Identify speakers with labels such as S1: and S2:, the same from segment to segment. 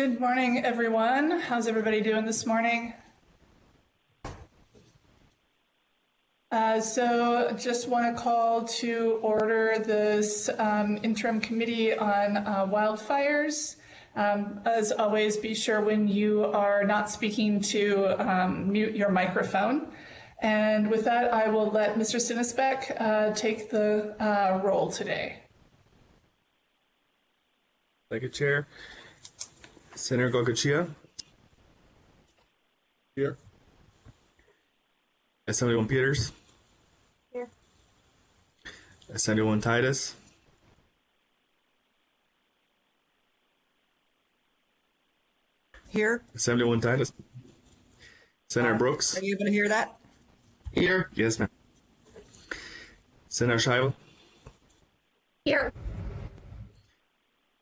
S1: Good morning, everyone. How's everybody doing this morning? Uh, so just want to call to order this um, interim committee on uh, wildfires. Um, as always, be sure when you are not speaking to um, mute your microphone. And with that, I will let Mr. Sinisbeck uh, take the uh, roll today.
S2: Thank you, Chair. Senator Goicoechea.
S3: Here.
S2: Assemblywoman Peters.
S4: Here.
S2: Assemblywoman Titus.
S4: Here.
S2: Assemblywoman Titus. Senator uh, Brooks.
S4: Are you able to hear that?
S2: Here. Yes, ma'am. Senator Scheible.
S5: Here.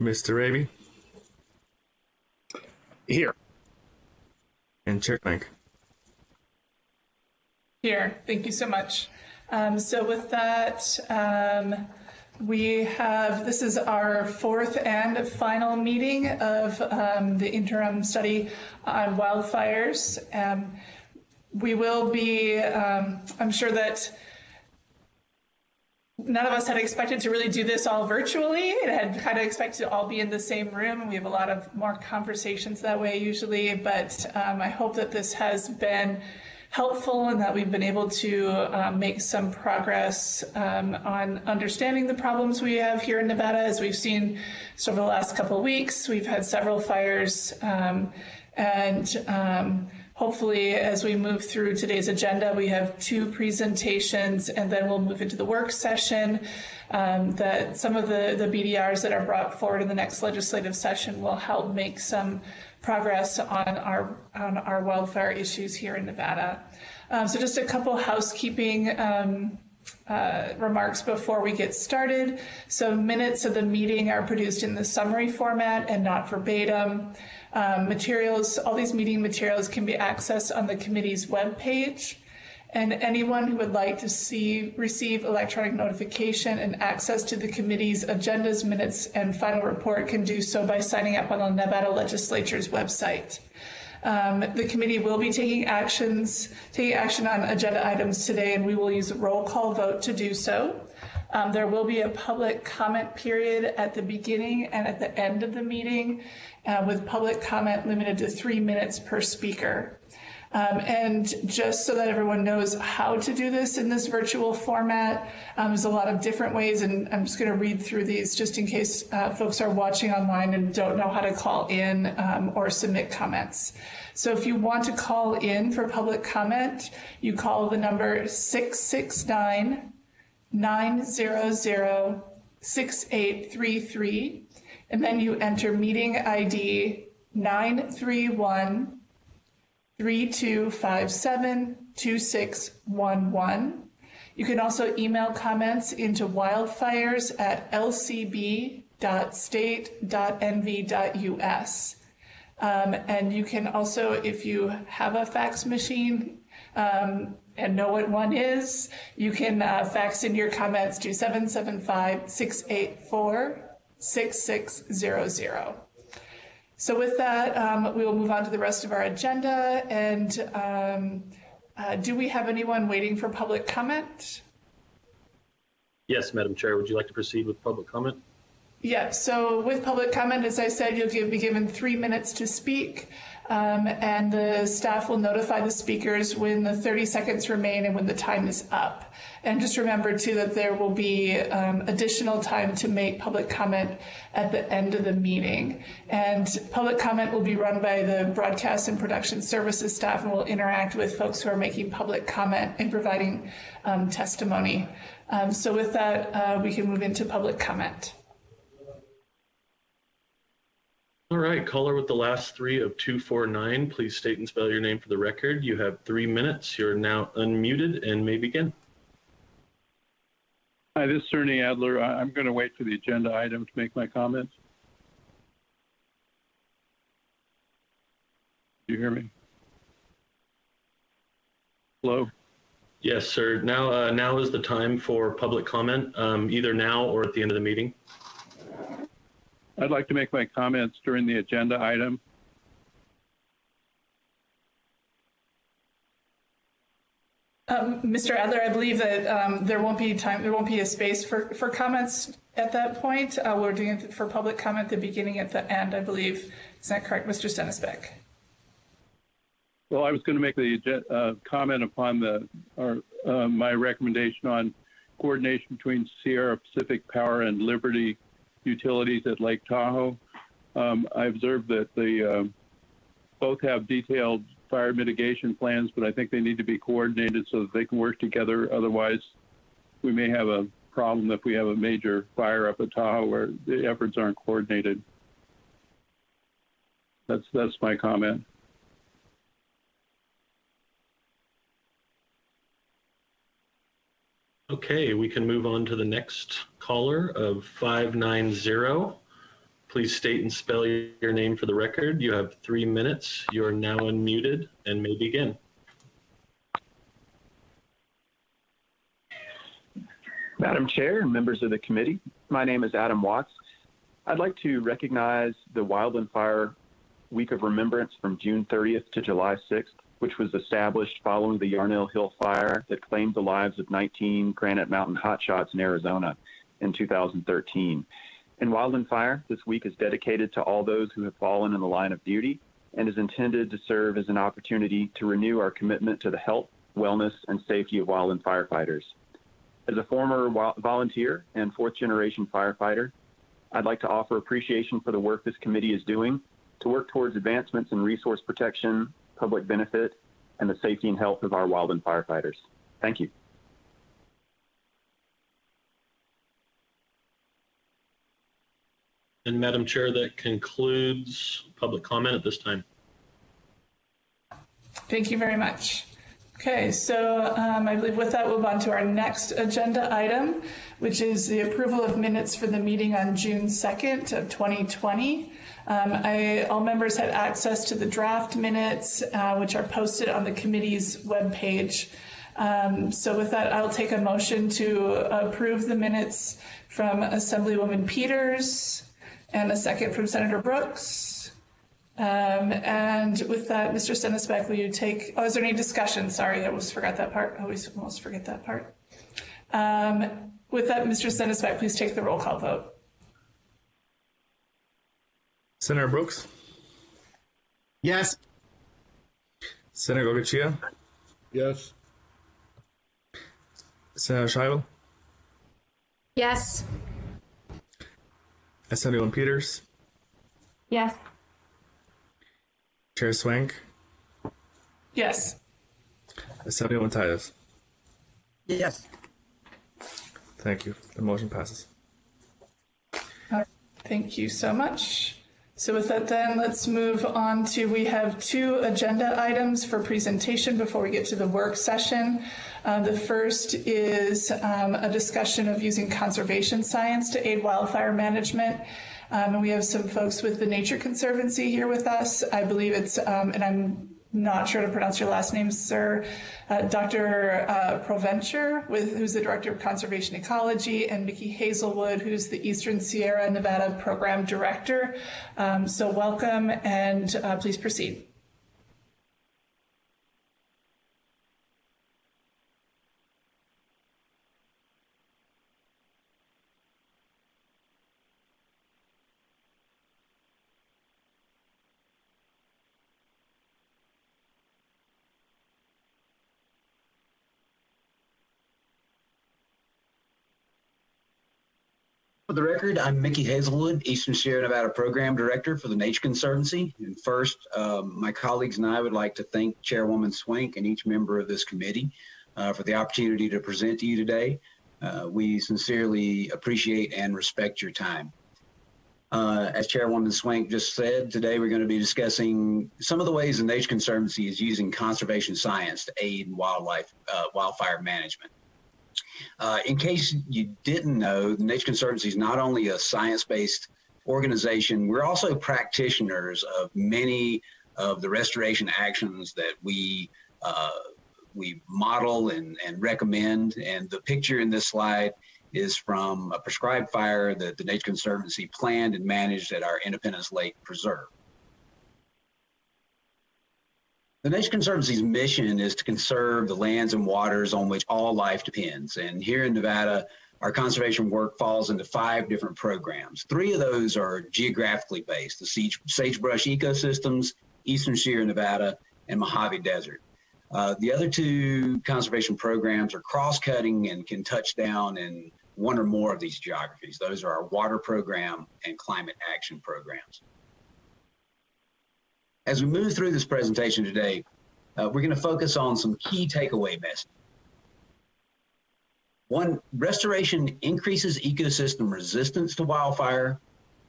S2: Mr. Raby.
S3: Here.
S2: And Chair Swank.
S1: Here, thank you so much. Um, so with that, um, we have, this is our fourth and final meeting of um, the interim study on wildfires. Um, we will be, um, I'm sure that none of us had expected to really do this all virtually. It had kind of expected to all be in the same room. We have a lot of more conversations that way usually, but um, I hope that this has been helpful and that we've been able to um, make some progress um, on understanding the problems we have here in Nevada. As we've seen so over the last couple of weeks, we've had several fires um, and um, hopefully as we move through today's agenda, we have two presentations and then we'll move into the work session. Um, that some of the, the BDRs that are brought forward in the next legislative session will help make some progress on our on our wildfire issues here in Nevada. Um, so just a couple housekeeping um, uh, remarks before we get started. So minutes of the meeting are produced in the summary format and not verbatim. Um, materials, all these meeting materials can be accessed on the committee's webpage. And anyone who would like to see, receive electronic notification and access to the committee's agendas, minutes, and final report can do so by signing up on the Nevada Legislature's website. Um, the committee will be taking actions, taking action on agenda items today, and we will use a roll call vote to do so. Um, there will be a public comment period at the beginning and at the end of the meeting, uh, with public comment limited to three minutes per speaker. Um, and just so that everyone knows how to do this in this virtual format, um, there's a lot of different ways, and I'm just going to read through these just in case uh, folks are watching online and don't know how to call in um, or submit comments. So if you want to call in for public comment, you call the number 669 900 6833, and then you enter meeting ID 931 3257 2611. You can also email comments into wildfires at lcb.state.nv.us. Um, and you can also, if you have a fax machine um, and know what one is, you can uh, fax in your comments to 775 684 6600. So with that, um, we will move on to the rest of our agenda. And um, uh, do we have anyone waiting for public comment?
S6: Yes, Madam Chair, would you like to proceed with public comment?
S1: Yeah, so with public comment, as I said, you'll give, be given three minutes to speak. Um, and the staff will notify the speakers when the 30 seconds remain and when the time is up. And just remember too that there will be um, additional time to make public comment at the end of the meeting. And public comment will be run by the broadcast and production services staff and will interact with folks who are making public comment and providing um, testimony. Um, so with that, uh, we can move into public comment.
S6: All right, caller with the last three of 249, please state and spell your name for the record. You have three minutes. You're now unmuted and may begin.
S7: Hi, this is Ernie Adler. I'm going to wait for the agenda item to make my comments. Do you hear me? Hello?
S6: Yes, sir. Now, uh, now is the time for public comment, um, either now or at the end of the meeting.
S7: I'd like to make my comments during the agenda item.
S1: Um, Mr. Adler, I believe that um, there won't be time, there won't be a space for, for comments at that point. Uh, we're doing it for public comment at the beginning at the end, I believe. Is that correct, Mr. Stenisbeck?
S7: Well, I was going to make the uh, comment upon the or, uh, my recommendation on coordination between Sierra Pacific Power and Liberty Utilities at Lake Tahoe. Um, I observed that they um, both have detailed fire mitigation plans, but I think they need to be coordinated so that they can work together. Otherwise, we may have a problem if we have a major fire up at Tahoe where the efforts aren't coordinated. That's, that's my comment.
S6: Okay, we can move on to the next caller of 590. Please state and spell your name for the record. You have three minutes. You are now unmuted and may begin.
S3: Madam Chair and members of the committee, my name is Adam Watts. I'd like to recognize the Wildland Fire Week of Remembrance from June 30th to July 6th, which was established following the Yarnell Hill fire that claimed the lives of 19 Granite Mountain hotshots in Arizona in 2013. In Wildland Fire, this week is dedicated to all those who have fallen in the line of duty and is intended to serve as an opportunity to renew our commitment to the health, wellness, and safety of wildland firefighters. As a former volunteer and fourth generation firefighter, I'd like to offer appreciation for the work this committee is doing to work towards advancements in resource protection, public benefit, and the safety and health of our wildland firefighters. Thank you.
S6: And Madam Chair, that concludes public comment at this time.
S1: Thank you very much. Okay, so um, I believe with that, we'll move on to our next agenda item, which is the approval of minutes for the meeting on June 2nd of 2020. Um, I, all members had access to the draft minutes, uh, which are posted on the committee's webpage. Um, so with that, I'll take a motion to approve the minutes from Assemblywoman Peters and a second from Senator Brooks. Um, and with that, Mr. Senisbeck, will you take, oh, is there any discussion? Sorry, I almost forgot that part. I always almost forget that part. Um, with that, Mr. Senisbeck, please take the roll call vote.
S2: Senator Brooks,
S4: Yes.
S2: Senator Goicoechea,
S4: Yes.
S2: Senator Scheible,
S5: Yes.
S2: Assemblywoman Peters,
S5: Yes.
S2: Chair Swank,
S1: Yes.
S2: Assemblywoman Titus.
S4: Yes.
S2: Thank you. The motion passes.
S1: Thank you so much. So with that then, let's move on to, we have two agenda items for presentation before we get to the work session. Uh, the first is um, a discussion of using conservation science to aid wildfire management. Um, and we have some folks with the Nature Conservancy here with us. I believe it's, um, and I'm not sure to pronounce your last name, sir. Uh, Dr. Uh, Proventure, with, who's the Director of Conservation Ecology, and Mickey Hazelwood, who's the Eastern Sierra Nevada Program Director. Um, so welcome and uh, please proceed.
S8: For the record, I'm Mickey Hazelwood, Eastern Sierra Nevada Program Director for the Nature Conservancy. And first, um, my colleagues and I would like to thank Chairwoman Swank and each member of this committee uh, for the opportunity to present to you today. Uh, we sincerely appreciate and respect your time. Uh, as Chairwoman Swank just said, today we're going to be discussing some of the ways the Nature Conservancy is using conservation science to aid in wildlife uh, wildfire management. Uh, in case you didn't know, the Nature Conservancy is not only a science-based organization, we're also practitioners of many of the restoration actions that we uh, we model and, and recommend. And the picture in this slide is from a prescribed fire that the Nature Conservancy planned and managed at our Independence Lake Preserve. The Nature Conservancy's mission is to conserve the lands and waters on which all life depends. And here in Nevada, our conservation work falls into five different programs. Three of those are geographically based the sage, sagebrush ecosystems, Eastern Sierra Nevada, and Mojave Desert. Uh, the other two conservation programs are cross cutting and can touch down in one or more of these geographies. Those are our water program and climate action programs. As we move through this presentation today, uh, we're going to focus on some key takeaway messages. One, restoration increases ecosystem resistance to wildfire,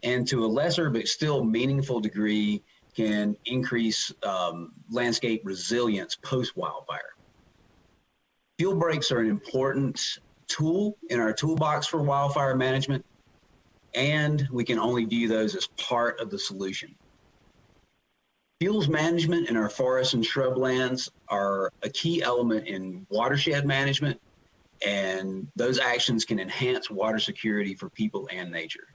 S8: and to a lesser but still meaningful degree, can increase um, landscape resilience post wildfire. Fuel breaks are an important tool in our toolbox for wildfire management, and we can only view those as part of the solution. Fuels management in our forests and shrublands are a key element in watershed management, and those actions can enhance water security for people and nature.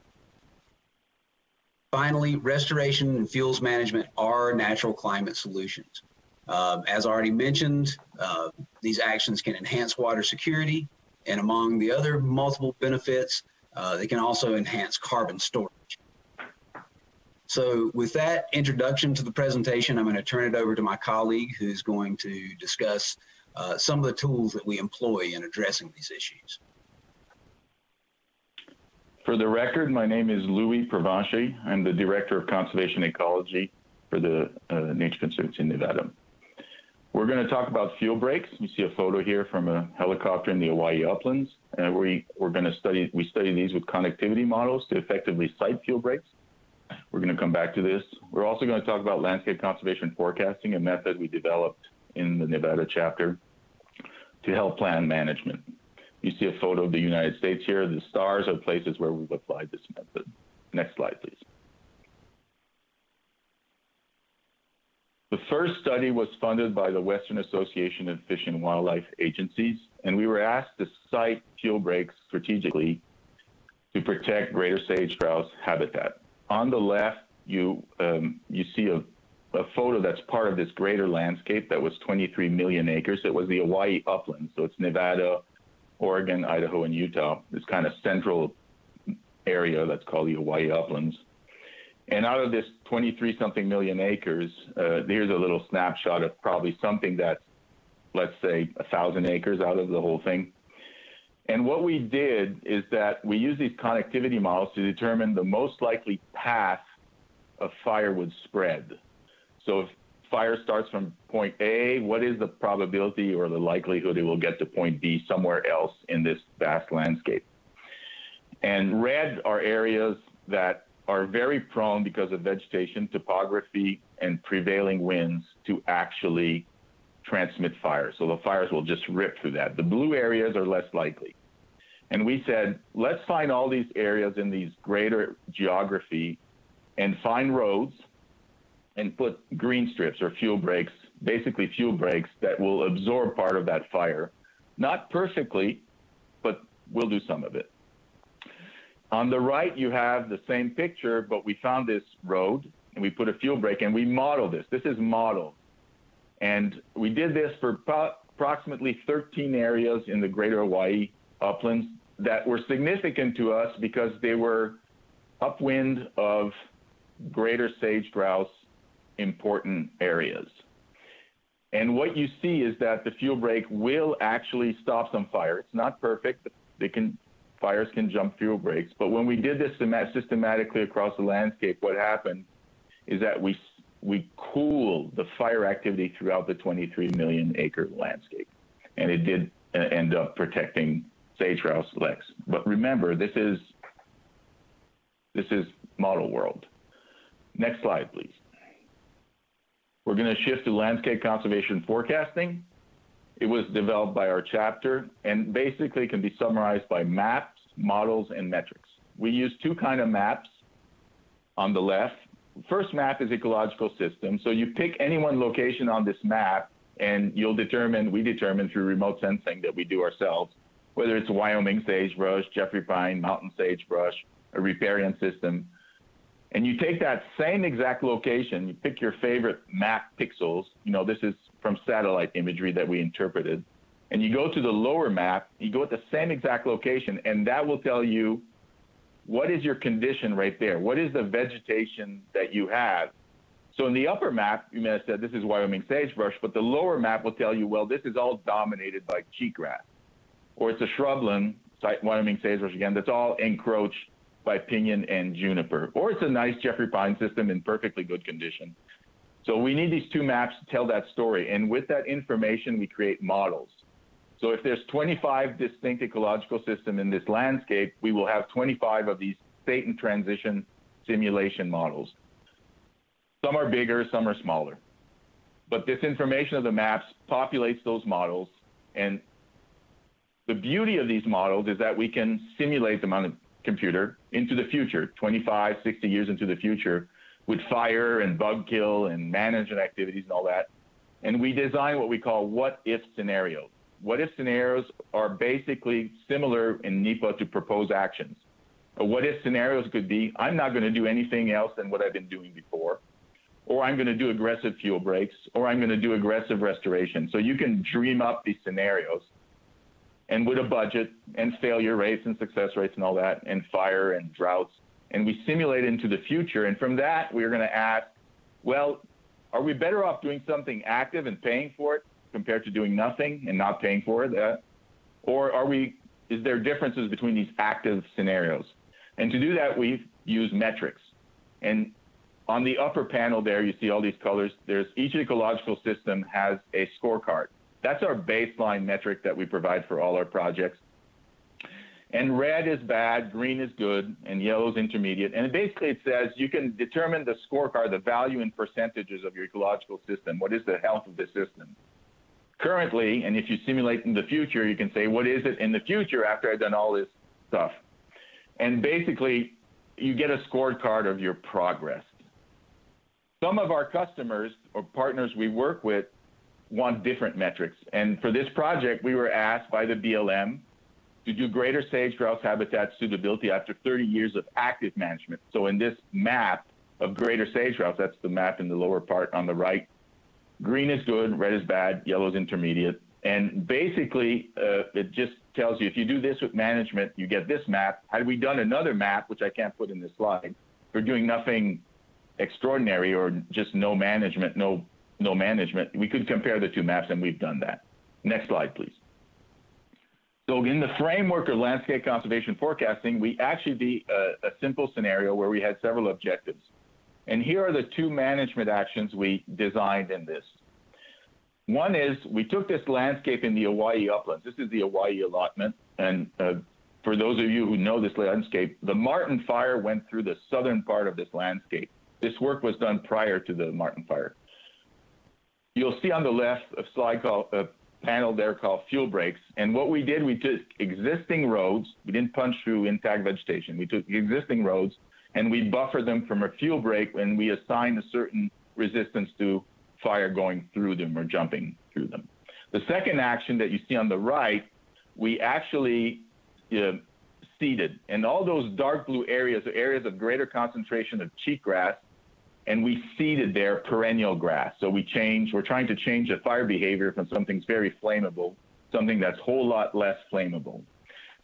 S8: Finally, restoration and fuels management are natural climate solutions. Um, as already mentioned, uh, these actions can enhance water security, and among the other multiple benefits, uh, they can also enhance carbon storage. So with that introduction to the presentation, I'm going to turn it over to my colleague who's going to discuss uh, some of the tools that we employ in addressing these issues.
S9: For the record, my name is Louis Provencher. I'm the Director of Conservation Ecology for the uh, Nature Conservancy in Nevada. We're going to talk about fuel breaks. You see a photo here from a helicopter in the Owyhee uplands. And we, we're going to study, we study these with connectivity models to effectively site fuel breaks. We're going to come back to this. We're also going to talk about landscape conservation forecasting, a method we developed in the Nevada chapter to help plan management. You see a photo of the United States here. The stars are places where we've applied this method. Next slide, please. The first study was funded by the Western Association of Fish and Wildlife Agencies, and we were asked to site fuel breaks strategically to protect greater sage grouse habitat. On the left, you, um, you see a, a photo that's part of this greater landscape that was 23 million acres. It was the Owyhee uplands, so it's Nevada, Oregon, Idaho, and Utah, this kind of central area that's called the Owyhee Uplands. And out of this 23 something million acres, uh, here's a little snapshot of probably something that's, let's say, a thousand acres out of the whole thing. And what we did is that we used these connectivity models to determine the most likely path a fire would spread. So if fire starts from point A, what is the probability or the likelihood it will get to point B somewhere else in this vast landscape? And red are areas that are very prone because of vegetation, topography, and prevailing winds to actually transmit fire. So the fires will just rip through that. The blue areas are less likely. And we said, let's find all these areas in these greater geography and find roads and put green strips or fuel breaks, basically fuel breaks that will absorb part of that fire. Not perfectly, but we'll do some of it. On the right, you have the same picture, but we found this road and we put a fuel break and we modeled this. This is modeled. And we did this for approximately 13 areas in the greater Owyhee uplands that were significant to us because they were upwind of greater sage grouse important areas. And what you see is that the fuel break will actually stop some fire. It's not perfect. They can fires can jump fuel breaks. But when we did this systematically across the landscape, what happened is that we we cooled the fire activity throughout the 23 million acre landscape, and it did uh, end up protecting sage grouse leks. But remember, this is this is model world. Next slide, please. We're going to shift to landscape conservation forecasting. It was developed by our chapter and basically can be summarized by maps, models, and metrics. We use two kind of maps on the left. First map is ecological system. So you pick any one location on this map and you'll determine, we determine through remote sensing that we do ourselves, whether it's Wyoming sagebrush, Jeffrey pine, mountain sagebrush, a riparian system, And you take that same exact location, you pick your favorite map pixels. You know, this is from satellite imagery that we interpreted. And you go to the lower map, you go at the same exact location, and that will tell you what is your condition right there? What is the vegetation that you have? So in the upper map, you may have said this is Wyoming sagebrush, but the lower map will tell you, well, this is all dominated by cheatgrass. Or it's a shrubland, Wyoming sagebrush again, that's all encroached by pinyon and juniper. Or it's a nice Jeffrey pine system in perfectly good condition. So we need these two maps to tell that story. And with that information, we create models. So if there's 25 distinct ecological systems in this landscape, we will have 25 of these state and transition simulation models. Some are bigger, some are smaller. But this information of the maps populates those models. And the beauty of these models is that we can simulate them on a computer into the future, 25, 60 years into the future, with fire and bug kill and management activities and all that. And we design what we call what if scenarios. What if scenarios are basically similar in NEPA to proposed actions. What if scenarios could be I'm not going to do anything else than what I've been doing before, or I'm going to do aggressive fuel breaks, or I'm going to do aggressive restoration. So you can dream up these scenarios and with a budget and failure rates and success rates and all that, and fire and droughts, and we simulate into the future. And from that, we're going to ask, well, are we better off doing something active and paying for it compared to doing nothing and not paying for it? Uh, or are we? Is there differences between these active scenarios? And to do that, we use metrics. And on the upper panel there, you see all these colors. There's each ecological system has a scorecard. That's our baseline metric that we provide for all our projects. And red is bad, green is good, and yellow is intermediate. And basically it says you can determine the scorecard, the value in percentages of your ecological system. What is the health of the system? Currently, and if you simulate in the future, you can say, what is it in the future after I've done all this stuff? And basically, you get a scorecard of your progress. Some of our customers or partners we work with want different metrics. And for this project, we were asked by the BLM to do greater sage grouse habitat suitability after 30 years of active management. So in this map of greater sage grouse, that's the map in the lower part on the right, green is good, red is bad, yellow is intermediate. And basically, uh, it just tells you if you do this with management, you get this map. Had we done another map, which I can't put in this slide, for doing nothing extraordinary or just no management, no no management, we could compare the two maps, and we've done that. Next slide, please. So in the framework of landscape conservation forecasting, we actually did a, a simple scenario where we had several objectives. And here are the two management actions we designed in this. One is we took this landscape in the Owyhee uplands. This is the Owyhee allotment. And uh, for those of you who know this landscape, the Martin Fire went through the southern part of this landscape. This work was done prior to the Martin Fire. You'll see on the left a slide called a panel there called fuel breaks. And what we did, we took existing roads. We didn't punch through intact vegetation. We took existing roads and we buffer them from a fuel break and we assign a certain resistance to fire going through them or jumping through them. The second action that you see on the right, we actually uh, seeded. And all those dark blue areas are areas of greater concentration of cheatgrass and we seeded their perennial grass. So we change, we're trying to change the fire behavior from something's very flammable, something that's a whole lot less flammable.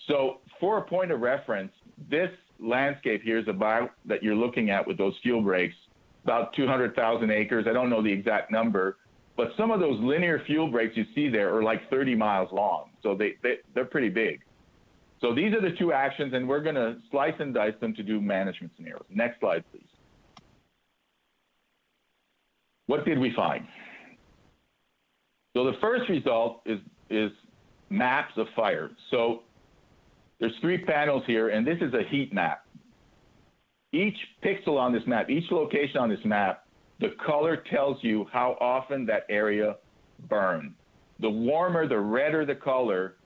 S9: So for a point of reference, this landscape here is about that you're looking at with those fuel breaks, about 200,000 acres. I don't know the exact number, but some of those linear fuel breaks you see there are like 30 miles long. So they, they, they're pretty big. So these are the two actions, and we're going to slice and dice them to do management scenarios. Next slide, please. What did we find? So the first result is, is maps of fire. So there's three panels here, and this is a heat map. Each pixel on this map, each location on this map, the color tells you how often that area burned. The warmer, the redder the color,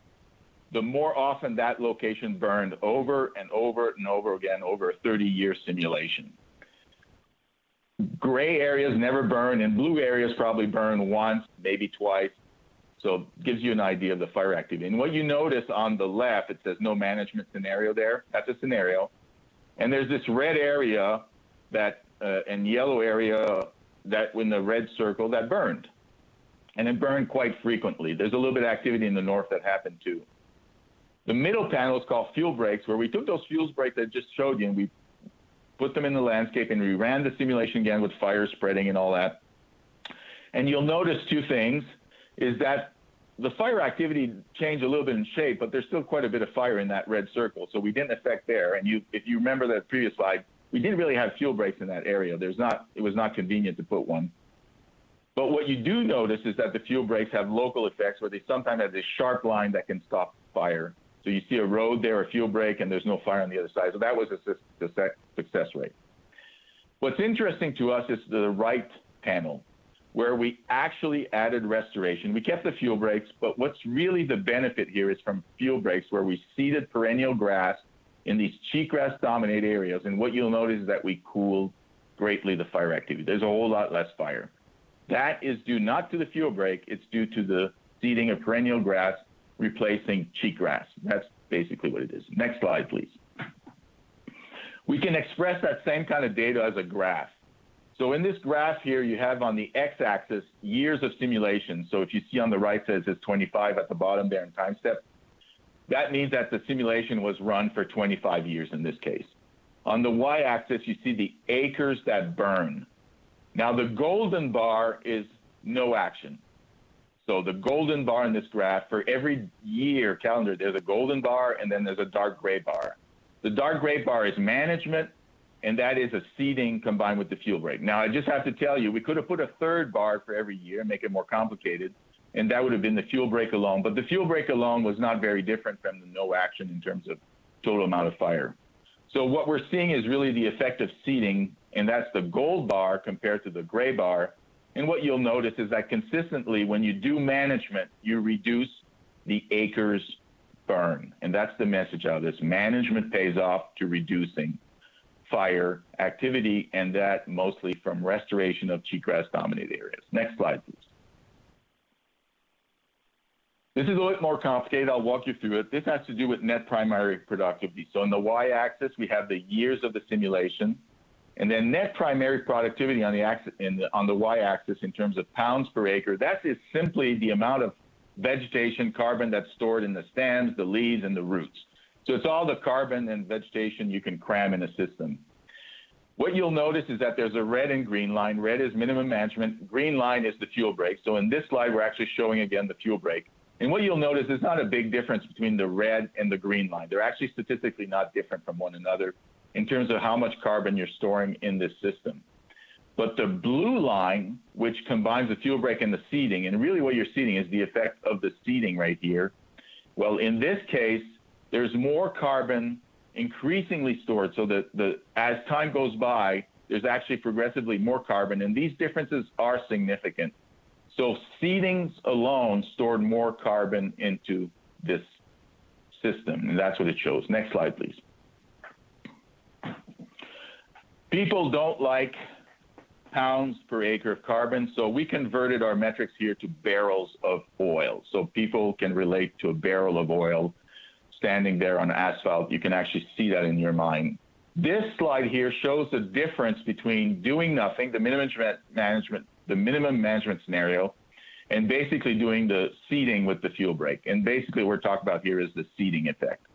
S9: the more often that location burned over and over and over again over a 30 year simulation. Gray areas never burn, and blue areas probably burn once, maybe twice. So it gives you an idea of the fire activity. And what you notice on the left, it says no management scenario there. That's a scenario. And there's this red area that uh, and yellow area that in the red circle that burned. And it burned quite frequently. There's a little bit of activity in the north that happened too. The middle panel is called fuel breaks, where we took those fuel breaks that I just showed you and we put them in the landscape and we ran the simulation again with fire spreading and all that. And you'll notice two things is that the fire activity changed a little bit in shape, but there's still quite a bit of fire in that red circle. So we didn't affect there. And you, if you remember that previous slide, we didn't really have fuel breaks in that area. There's not, it was not convenient to put one. But what you do notice is that the fuel breaks have local effects where they sometimes have this sharp line that can stop fire. So you see a road there, a fuel break, and there's no fire on the other side. So that was a success rate. What's interesting to us is the right panel, where we actually added restoration. We kept the fuel breaks, but what's really the benefit here is from fuel breaks where we seeded perennial grass in these cheatgrass dominated areas. And what you'll notice is that we cooled greatly the fire activity. There's a whole lot less fire. That is due not to the fuel break, it's due to the seeding of perennial grass replacing cheatgrass. That's basically what it is. Next slide, please. We can express that same kind of data as a graph. So in this graph here, you have on the x-axis years of simulation. So if you see on the right says it's 25 at the bottom there in time step, that means that the simulation was run for 25 years in this case. On the y-axis, you see the acres that burn. Now the golden bar is no action. So the golden bar in this graph, for every year calendar, there's a golden bar and then there's a dark gray bar. The dark gray bar is management, and that is a seeding combined with the fuel break. Now, I just have to tell you, we could have put a third bar for every year, and make it more complicated, and that would have been the fuel break alone. But the fuel break alone was not very different from the no action in terms of total amount of fire. So what we're seeing is really the effect of seeding, and that's the gold bar compared to the gray bar. And what you'll notice is that consistently, when you do management, you reduce the acres burn. And that's the message out of this. Management pays off to reducing fire activity, and that mostly from restoration of cheatgrass dominated areas. Next slide, please. This is a little bit more complicated. I'll walk you through it. This has to do with net primary productivity. So on the y-axis, we have the years of the simulation, and then net primary productivity on the, axis, on the y-axis in terms of pounds per acre. That is simply the amount of vegetation, carbon that's stored in the stems, the leaves, and the roots. So it's all the carbon and vegetation you can cram in a system. What you'll notice is that there's a red and green line. Red is minimum management. Green line is the fuel break. So in this slide, we're actually showing again the fuel break. And what you'll notice is not a big difference between the red and the green line. They're actually statistically not different from one another in terms of how much carbon you're storing in this system. But the blue line, which combines the fuel break and the seeding, and really what you're seeding is the effect of the seeding right here. Well, in this case, there's more carbon increasingly stored so that the, as time goes by, there's actually progressively more carbon, and these differences are significant. So seedings alone stored more carbon into this system, and that's what it shows. Next slide, please. People don't like pounds per acre of carbon, so we converted our metrics here to barrels of oil. So people can relate to a barrel of oil standing there on asphalt. You can actually see that in your mind. This slide here shows the difference between doing nothing, the minimum management the minimum management scenario, and basically doing the seeding with the fuel break. And basically, what we're talking about here is the seeding effect.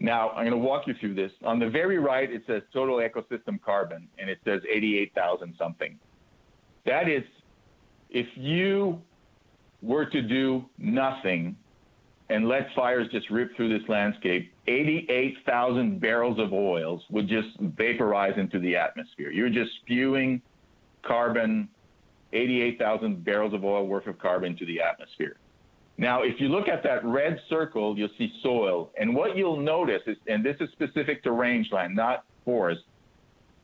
S9: Now, I'm going to walk you through this. On the very right, it says total ecosystem carbon, and it says 88,000 something. That is, if you were to do nothing and let fires just rip through this landscape, 88,000 barrels of oils would just vaporize into the atmosphere. You're just spewing carbon 88,000 barrels of oil worth of carbon to the atmosphere. Now, if you look at that red circle, you'll see soil. And what you'll notice is, and this is specific to rangeland, not forest,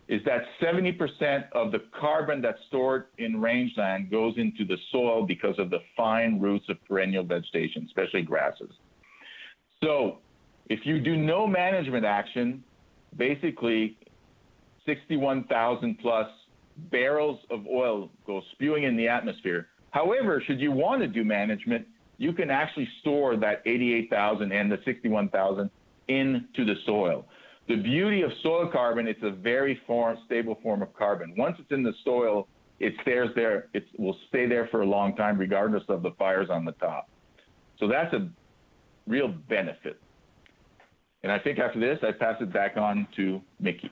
S9: is that 70% of the carbon that's stored in rangeland goes into the soil because of the fine roots of perennial vegetation, especially grasses. So if you do no management action, basically 61,000 plus barrels of oil go spewing in the atmosphere. However, should you want to do management, you can actually store that 88,000 and the 61,000 into the soil. The beauty of soil carbon, it's a very form, stable form of carbon. Once it's in the soil, it stays there. It will stay there for a long time, regardless of the fires on the top. So that's a real benefit. And I think after this, I pass it back on to Mickey.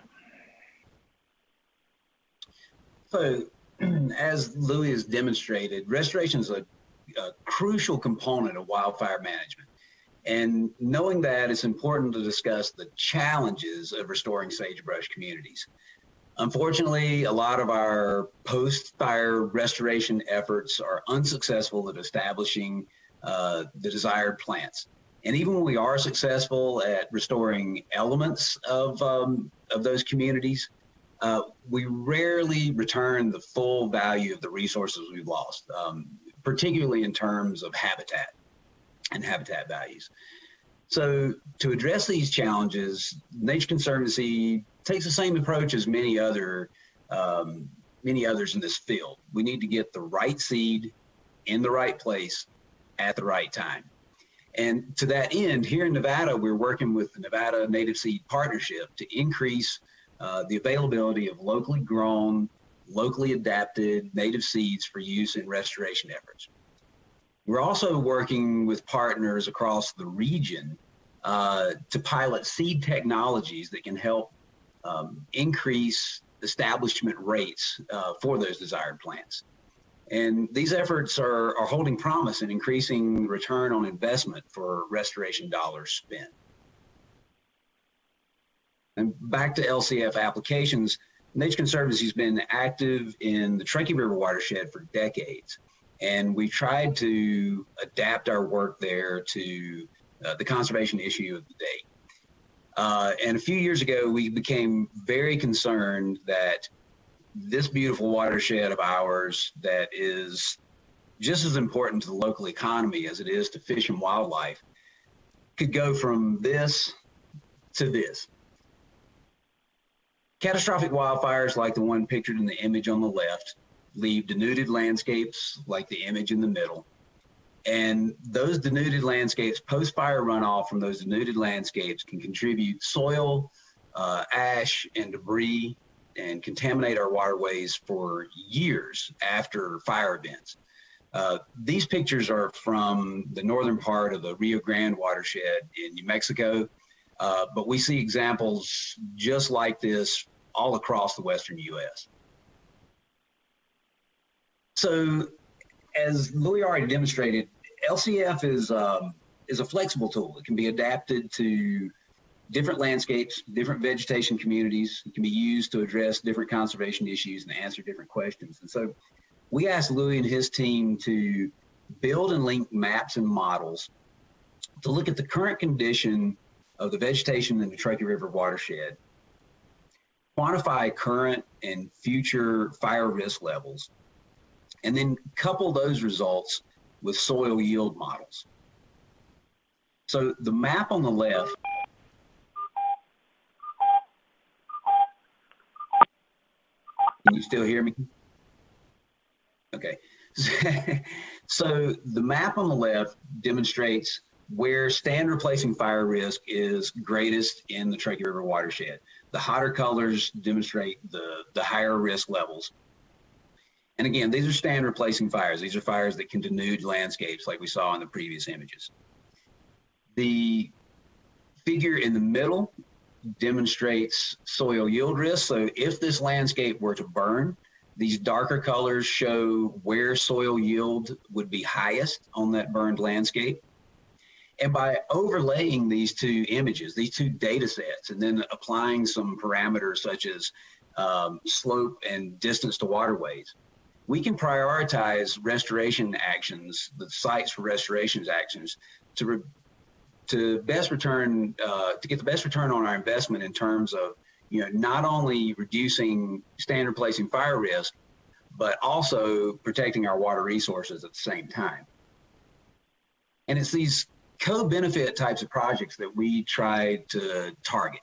S8: So, as Louis has demonstrated, restoration is a, a crucial component of wildfire management. And knowing that, it's important to discuss the challenges of restoring sagebrush communities. Unfortunately, a lot of our post fire restoration efforts are unsuccessful at establishing uh, the desired plants. And even when we are successful at restoring elements of, um, of those communities, uh, we rarely return the full value of the resources we've lost, um, particularly in terms of habitat and habitat values. So, to address these challenges, Nature Conservancy takes the same approach as many other um, many others in this field. We need to get the right seed in the right place at the right time. And to that end, here in Nevada, we're working with the Nevada Native Seed Partnership to increase uh, the availability of locally grown, locally adapted native seeds for use in restoration efforts. We're also working with partners across the region uh, to pilot seed technologies that can help um, increase establishment rates uh, for those desired plants. And these efforts are, are holding promise and increasing return on investment for restoration dollars spent. And back to LCF applications, Nature Conservancy has been active in the Truckee River watershed for decades. And we tried to adapt our work there to uh, the conservation issue of the day. Uh, and a few years ago, we became very concerned that this beautiful watershed of ours that is just as important to the local economy as it is to fish and wildlife could go from this to this. Catastrophic wildfires like the one pictured in the image on the left leave denuded landscapes like the image in the middle. And those denuded landscapes, post fire runoff from those denuded landscapes can contribute soil, uh, ash, and debris and contaminate our waterways for years after fire events. Uh, these pictures are from the northern part of the Rio Grande watershed in New Mexico, uh, but we see examples just like this all across the western U.S. So, as Louis already demonstrated, LCF is um, is a flexible tool. It can be adapted to different landscapes, different vegetation communities. It can be used to address different conservation issues and answer different questions. And so, we asked Louis and his team to build and link maps and models to look at the current condition of the vegetation in the Truckee River watershed quantify current and future fire risk levels, and then couple those results with soil yield models. So the map on the left Can you still hear me? Okay. so the map on the left demonstrates where stand replacing fire risk is greatest in the Truckee River watershed. The hotter colors demonstrate the, the higher risk levels. And again, these are stand replacing fires. These are fires that can denude landscapes like we saw in the previous images. The figure in the middle demonstrates soil yield risk. So if this landscape were to burn, these darker colors show where soil yield would be highest on that burned landscape. And by overlaying these two images, these two data sets, and then applying some parameters such as um, slope and distance to waterways, we can prioritize restoration actions, the sites for restorations actions, to re- to best return uh, to get the best return on our investment in terms of you know not only reducing stand replacing fire risk, but also protecting our water resources at the same time. And it's these co-benefit types of projects that we try to target.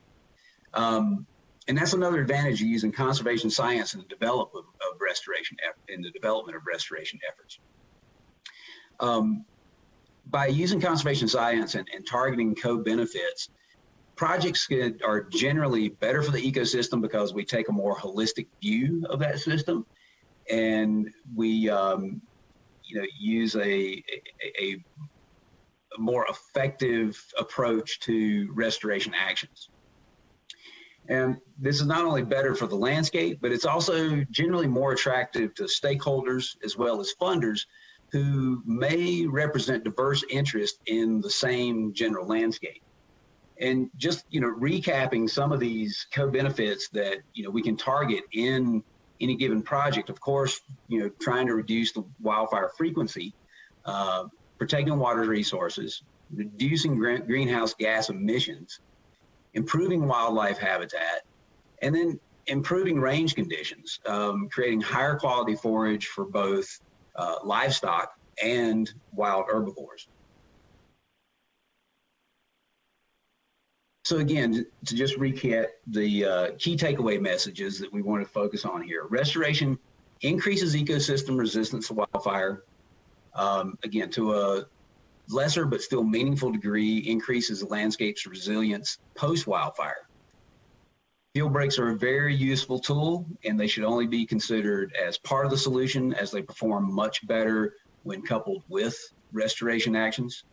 S8: Um, and that's another advantage of using conservation science in the development of restoration in the development of restoration efforts. Um, by using conservation science and, and targeting co-benefits, projects are generally better for the ecosystem because we take a more holistic view of that system, and we, um, you know, use a, a, a more effective approach to restoration actions. And this is not only better for the landscape, but it's also generally more attractive to stakeholders as well as funders who may represent diverse interests in the same general landscape. And just, you know, recapping some of these co-benefits that, you know, we can target in any given project, of course, you know, trying to reduce the wildfire frequency, uh, protecting water resources, reducing greenhouse gas emissions, improving wildlife habitat, and then improving range conditions, um, creating higher quality forage for both uh, livestock and wild herbivores. So again, to just recap the uh, key takeaway messages that we want to focus on here. Restoration increases ecosystem resistance to wildfire. Um, again, to a lesser but still meaningful degree, increases the landscape's resilience post wildfire. Fuel breaks are a very useful tool and they should only be considered as part of the solution as they perform much better when coupled with restoration actions.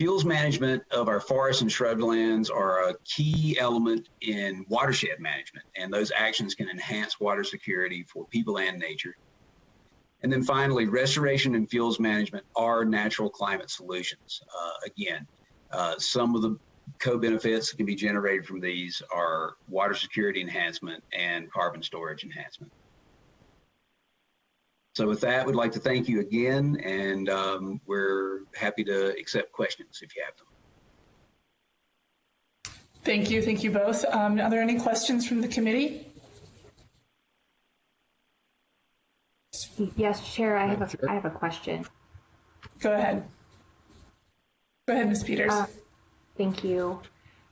S8: Fuels management of our forests and shrublands are a key element in watershed management, and those actions can enhance water security for people and nature. And then finally, restoration and fuels management are natural climate solutions. Uh, again, uh, some of the co-benefits that can be generated from these are water security enhancement and carbon storage enhancement. So with that, we'd like to thank you again, and um, we're happy to accept questions if you have them.
S1: Thank you. Thank you both. Um, are there any questions from the committee?
S5: Yes, Chair, I have a, I have a question.
S1: Go ahead. Go ahead, Ms. Peters. Uh,
S5: thank you.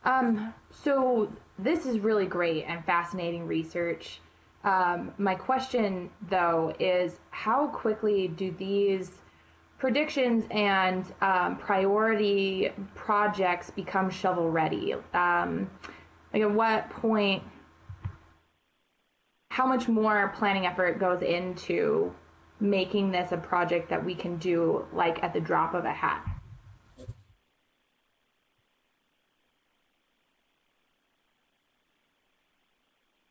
S5: Um, so this is really great and fascinating research. Um, my question, though, is how quickly do these predictions and um, priority projects become shovel ready? Um, like at what point how much more planning effort goes into making this a project that we can do like at the drop of a hat?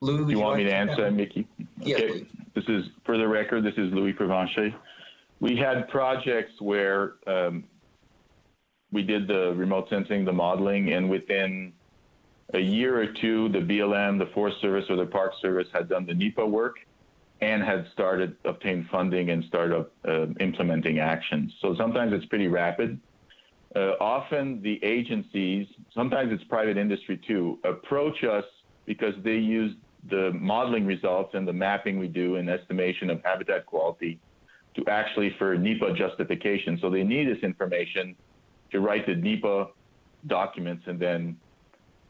S8: Lou,
S9: Do you want me to answer, Mickey?
S8: Yeah,
S9: okay. This is, for the record, this is Louis Provencher. We had projects where um, we did the remote sensing, the modeling, and within a year or two, the BLM, the Forest Service, or the Park Service had done the NEPA work and had started obtained funding and started uh, implementing actions. So sometimes it's pretty rapid. Uh, often the agencies, sometimes it's private industry too, approach us because they use the modeling results and the mapping we do and estimation of habitat quality to actually for NEPA justification. So they need this information to write the NEPA documents and then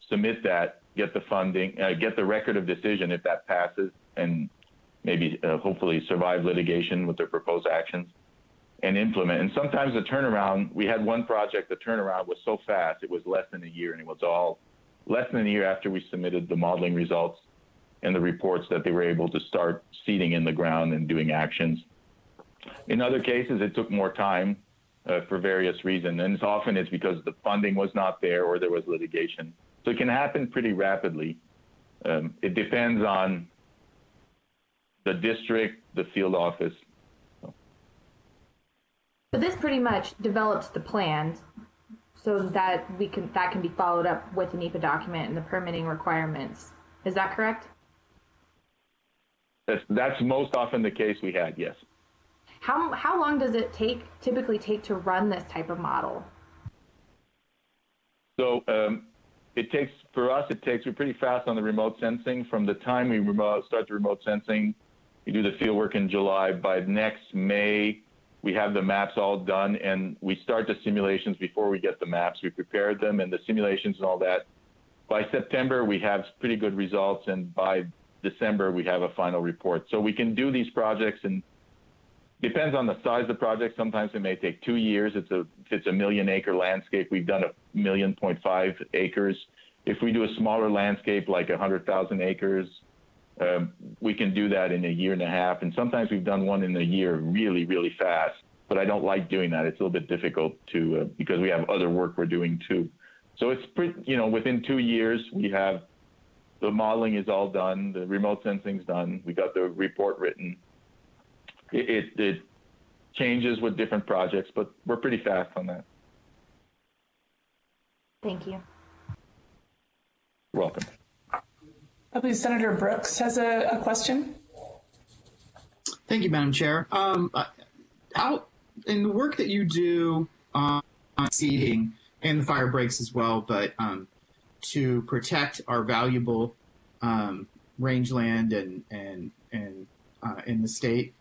S9: submit that, get the funding, uh, get the record of decision if that passes, and maybe uh, hopefully survive litigation with their proposed actions and implement. And sometimes the turnaround, we had one project, the turnaround was so fast, it was less than a year, and it was all less than a year after we submitted the modeling results and the reports that they were able to start seeding in the ground and doing actions. In other cases, it took more time uh, for various reasons, and it's often it's because the funding was not there or there was litigation. So it can happen pretty rapidly. Um, it depends on the district, the field office.
S5: But this pretty much develops the plans so that we can that can be followed up with the NEPA document and the permitting requirements. Is that correct?
S9: That's, that's most often the case we had, yes.
S5: How, how long does it take typically take to run this type of model?
S9: So um, it takes for us it takes we're pretty fast on the remote sensing. From the time we remote, start the remote sensing we do the field work in july. By next may we have the maps all done and we start the simulations before we get the maps. We prepared them and the simulations and all that. By september we have pretty good results and by december we have a final report. So we can do these projects and depends on the size of the project. Sometimes it may take two years. It's a if it's a million acre landscape, we've done a million point five acres. If we do a smaller landscape like a hundred thousand acres, um, we can do that in a year and a half. And sometimes we've done one in a year really, really fast. But I don't like doing that. It's a little bit difficult to uh, because we have other work we're doing too. So it's pretty, you know, within two years we have the modeling is all done, the remote sensing's done, we got the report written. It, it, it changes with different projects, but we're pretty fast on that.
S5: Thank you.
S9: You're welcome.
S1: I believe Senator Brooks has a, a question.
S4: Thank you, Madam Chair. Um, uh, how in the work that you do on, on seeding and the fire breaks as well, but um, to protect our valuable um, rangeland and and and uh, in the state,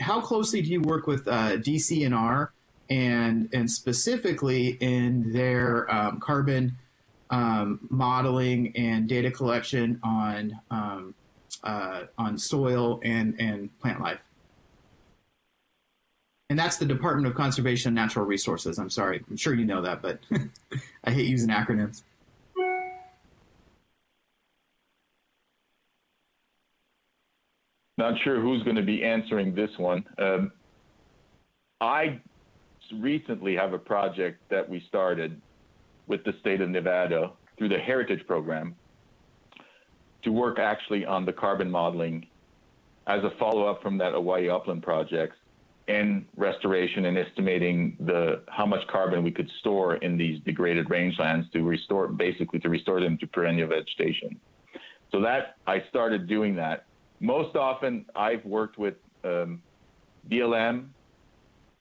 S4: how closely do you work with uh, DCNR and and specifically in their um, carbon um, modeling and data collection on um, uh, on soil and and plant life? And that's the Department of Conservation and Natural Resources. I'm sorry, I'm sure you know that, but I hate using acronyms.
S9: Not sure who's going to be answering this one. Um, I recently have a project that we started with the state of Nevada through the Heritage Program to work actually on the carbon modeling as a follow up from that Owyhee Upland project and restoration and estimating the how much carbon we could store in these degraded rangelands to restore basically to restore them to perennial vegetation. So that I started doing that most often I've worked with um, BLM,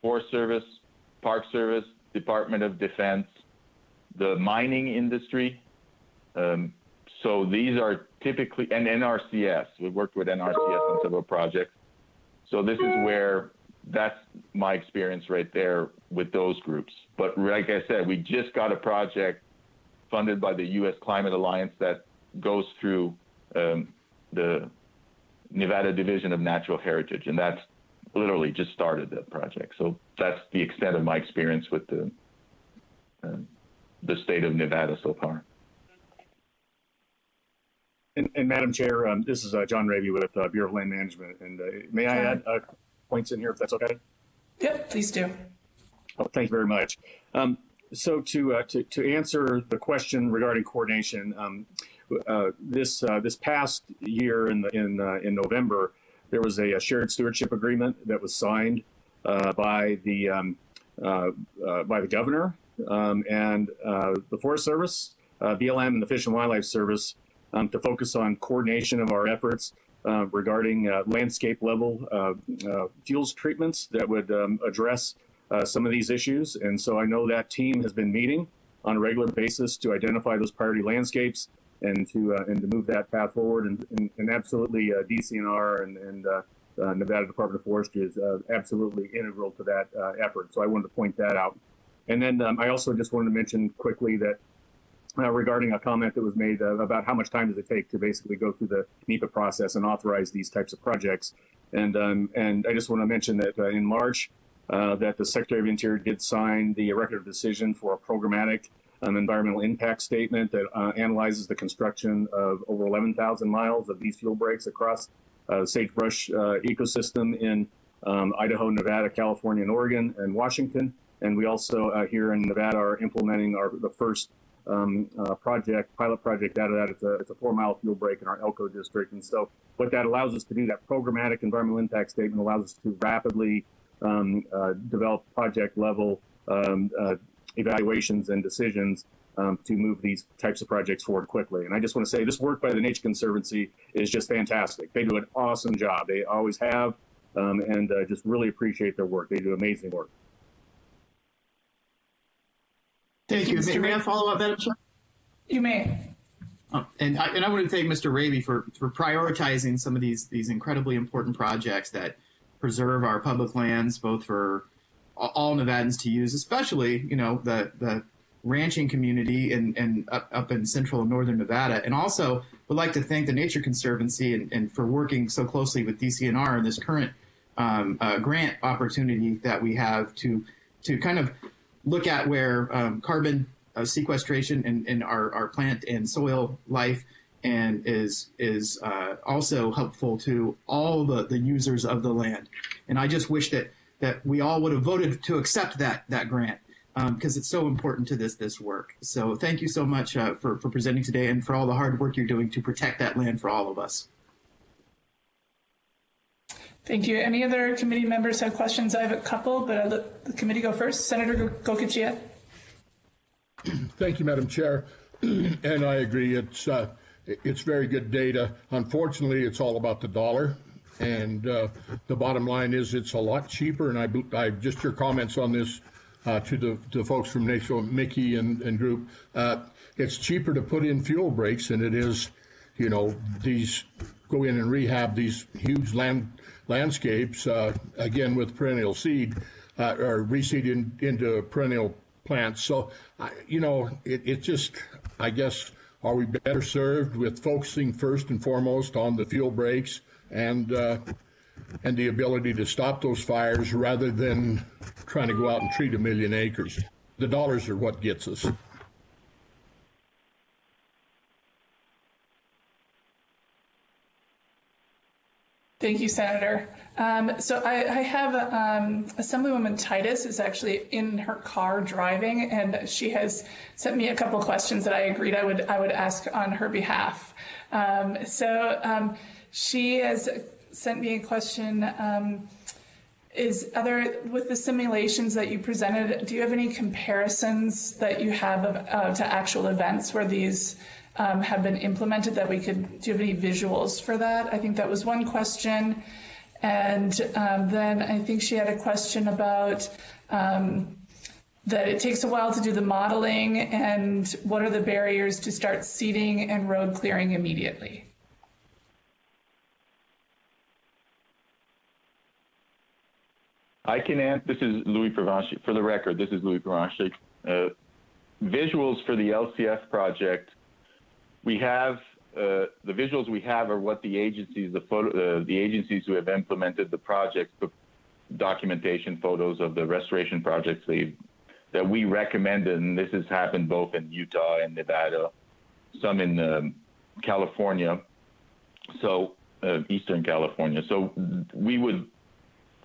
S9: Forest Service, Park Service, Department of Defense, the mining industry. Um, so these are typically, and NRCS. We've worked with NRCS on several projects. So this is where that's my experience right there with those groups. But like I said, we just got a project funded by the U.S. Climate Alliance that goes through um, the Nevada Division of Natural Heritage, and that's literally just started that project. So that's the extent of my experience with the uh, the state of Nevada so far.
S10: And, and Madam Chair, um, this is uh, John Raby with uh, Bureau of Land Management, and uh, may I add uh, points in here if that's okay?
S1: Yep, please do.
S10: Oh, thank you very much. Um, so to, uh, to to answer the question regarding coordination, um, this uh, this past year in the, in uh, in November, there was a, a, shared stewardship agreement that was signed uh, by the um, uh, by the governor um, and the Forest Service, BLM, and the Fish and Wildlife Service um, to focus on coordination of our efforts regarding landscape level fuels treatments that would um, address some of these issues. And so I know that team has been meeting on a regular basis to identify those priority landscapes and to uh, and to move that path forward. And, and, and absolutely, uh, DCNR and, and uh, uh, Nevada Department of Forestry is uh, absolutely integral to that uh, effort. So I wanted to point that out. And then um, I also just wanted to mention quickly that regarding a comment that was made about how much time does it take to basically go through the NEPA process and authorize these types of projects. And um, and I just want to mention that in March. that the Secretary of Interior did sign the record of decision for a programmatic an environmental impact statement that uh, analyzes the construction of over 11,000 miles of these fuel breaks across uh, sagebrush uh, ecosystem in um, Idaho, Nevada, California, and Oregon, and Washington. And we also uh, here in Nevada are implementing our the first um, uh, project, pilot project out of that. It's a, it's a four mile fuel break in our Elko district. And so what that allows us to do, that programmatic environmental impact statement allows us to rapidly um, uh, develop project level um, uh, evaluations and decisions um, to move these types of projects forward quickly. And I just want to say this work by the Nature Conservancy is just fantastic. They do an awesome job. They always have, um, and uh, just really appreciate their work. They do amazing work.
S4: Thank you. May, may I follow up, Madam Chair?
S1: You may.
S4: Oh, and I, and I want to thank Mr. Raby for, for prioritizing some of these these incredibly important projects that preserve our public lands, both for all Nevadans to use, especially you know the the ranching community and and up, up in central and northern Nevada, and also would like to thank the Nature Conservancy and, and for working so closely with DCNR in this current um, uh, grant opportunity that we have to to kind of look at where um, carbon uh, sequestration in, in our, our plant and soil life and is is uh, also helpful to all the, the users of the land. And I just wish that that we all would have voted to accept that that grant because um, it's so important to this this work. So thank you so much uh, for for presenting today and for all the hard work you're doing to protect that land for all of us.
S1: Thank you. Any other committee members have questions? I have a couple, but I'll let the committee go first. Senator Goicoechea.
S11: Thank you, Madam Chair. and I agree. It's uh, it's very good data. Unfortunately, it's all about the dollar. And uh, the bottom line is it's a lot cheaper. And I, I just your comments on this uh, to the, the folks from NATO, Mickey and, and group, uh, it's cheaper to put in fuel breaks than it is, you know, these go in and rehab these huge land landscapes, uh, again with perennial seed, uh, or reseed in, into perennial plants. So, you know, it, it just, I guess, are we better served with focusing first and foremost on the fuel breaks and uh, and the ability to stop those fires rather than trying to go out and treat a million acres? The dollars are what gets us.
S1: Thank you, Senator. Um, so I, I have um, Assemblywoman Titus is actually in her car driving, and she has sent me a couple questions that I agreed I would I would ask on her behalf. Um, so um, she has sent me a question. Um, is other with the simulations that you presented? Do you have any comparisons that you have of, uh, to actual events where these um, have been implemented that we could, do you have any visuals for that? I think that was one question. And um, then I think she had a question about um, that it takes a while to do the modeling and what are the barriers to start seeding and road clearing immediately?
S9: I can answer. This is Louis Provencher. For the record, this is Louis Provencher. Uh, visuals for the LCF project we have uh, the visuals we have are what the agencies, the photo, uh, the agencies who have implemented the project, documentation photos of the restoration projects they that we recommended, and this has happened both in Utah and Nevada, some in um, California, so uh, Eastern California. So we would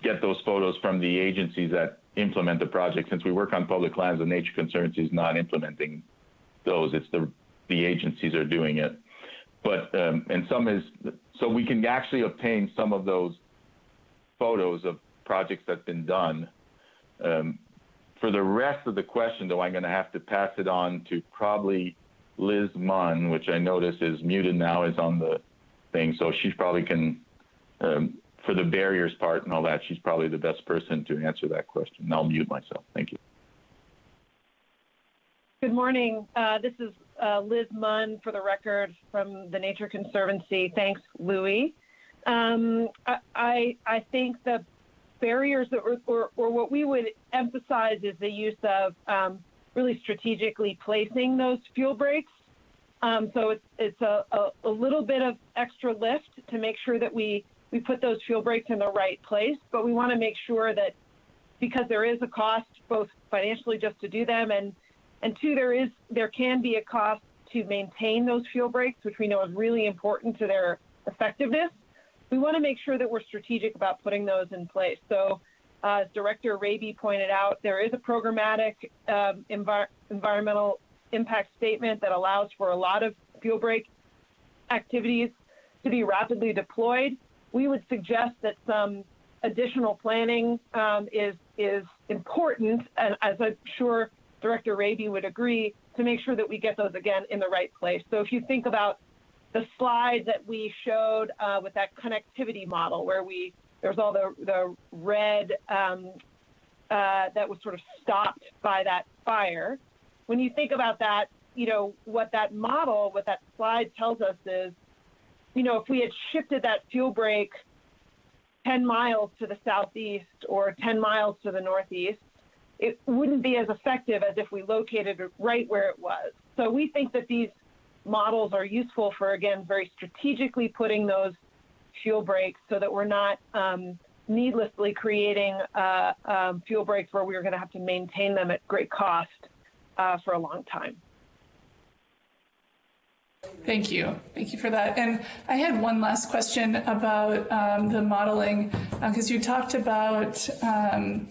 S9: get those photos from the agencies that implement the project. Since we work on public lands, the Nature Conservancy is not implementing those. It's the the agencies are doing it. But um, and some is so we can actually obtain some of those photos of projects that's been done. Um, for the rest of the question, though, I'm going to have to pass it on to probably Liz Munn, which I notice is muted now, is on the thing. So she probably can, um, for the barriers part and all that, she's probably the best person to answer that question. And I'll mute myself. Thank you.
S12: Good morning. Uh, this is uh, Liz Munn, for the record, from the Nature Conservancy. Thanks, Louis. Um, I, I think the barriers that or, or, or, what we would emphasize is the use of um, really strategically placing those fuel breaks. Um, so it's, it's a, a, a, little bit of extra lift to make sure that we, we put those fuel breaks in the right place, but we want to make sure that because there is a cost both financially just to do them and and two, there is there can be a cost to maintain those fuel breaks, which we know is really important to their effectiveness. We want to make sure that we're strategic about putting those in place. So, uh, as Director Raby pointed out, there is a programmatic um, envir environmental impact statement that allows for a lot of fuel break activities to be rapidly deployed. We would suggest that some additional planning um, is is important, and as I'm sure Director Raby would agree, to make sure that we get those again in the right place. So if you think about the slide that we showed uh, with that connectivity model where we there's all the the red um, uh, that was sort of stopped by that fire. When you think about that, you know what that model, what that slide tells us is, you know, if we had shifted that fuel break 10 miles to the southeast or 10 miles to the northeast, it wouldn't be as effective as if we located it right where it was. So we think that these models are useful for, again, very strategically putting those fuel breaks so that we're not um, needlessly creating uh, um, fuel breaks where we are going to have to maintain them at great cost uh, for a long time.
S1: Thank you. Thank you for that. And I had one last question about um, the modeling, because you talked about um,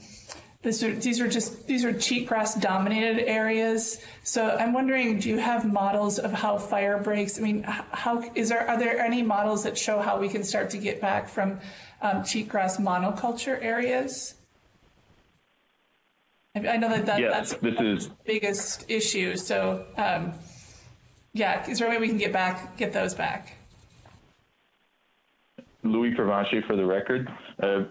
S1: this these are just these are cheatgrass dominated areas. So I'm wondering, do you have models of how fire breaks? I mean, how is there are there any models that show how we can start to get back from um, cheatgrass monoculture areas? I I know that, that
S9: Yes,
S1: that's
S9: this is
S1: the biggest issue. So um, yeah, is there a way we can get back get those back?
S9: Louis Provencher for the record. Uh,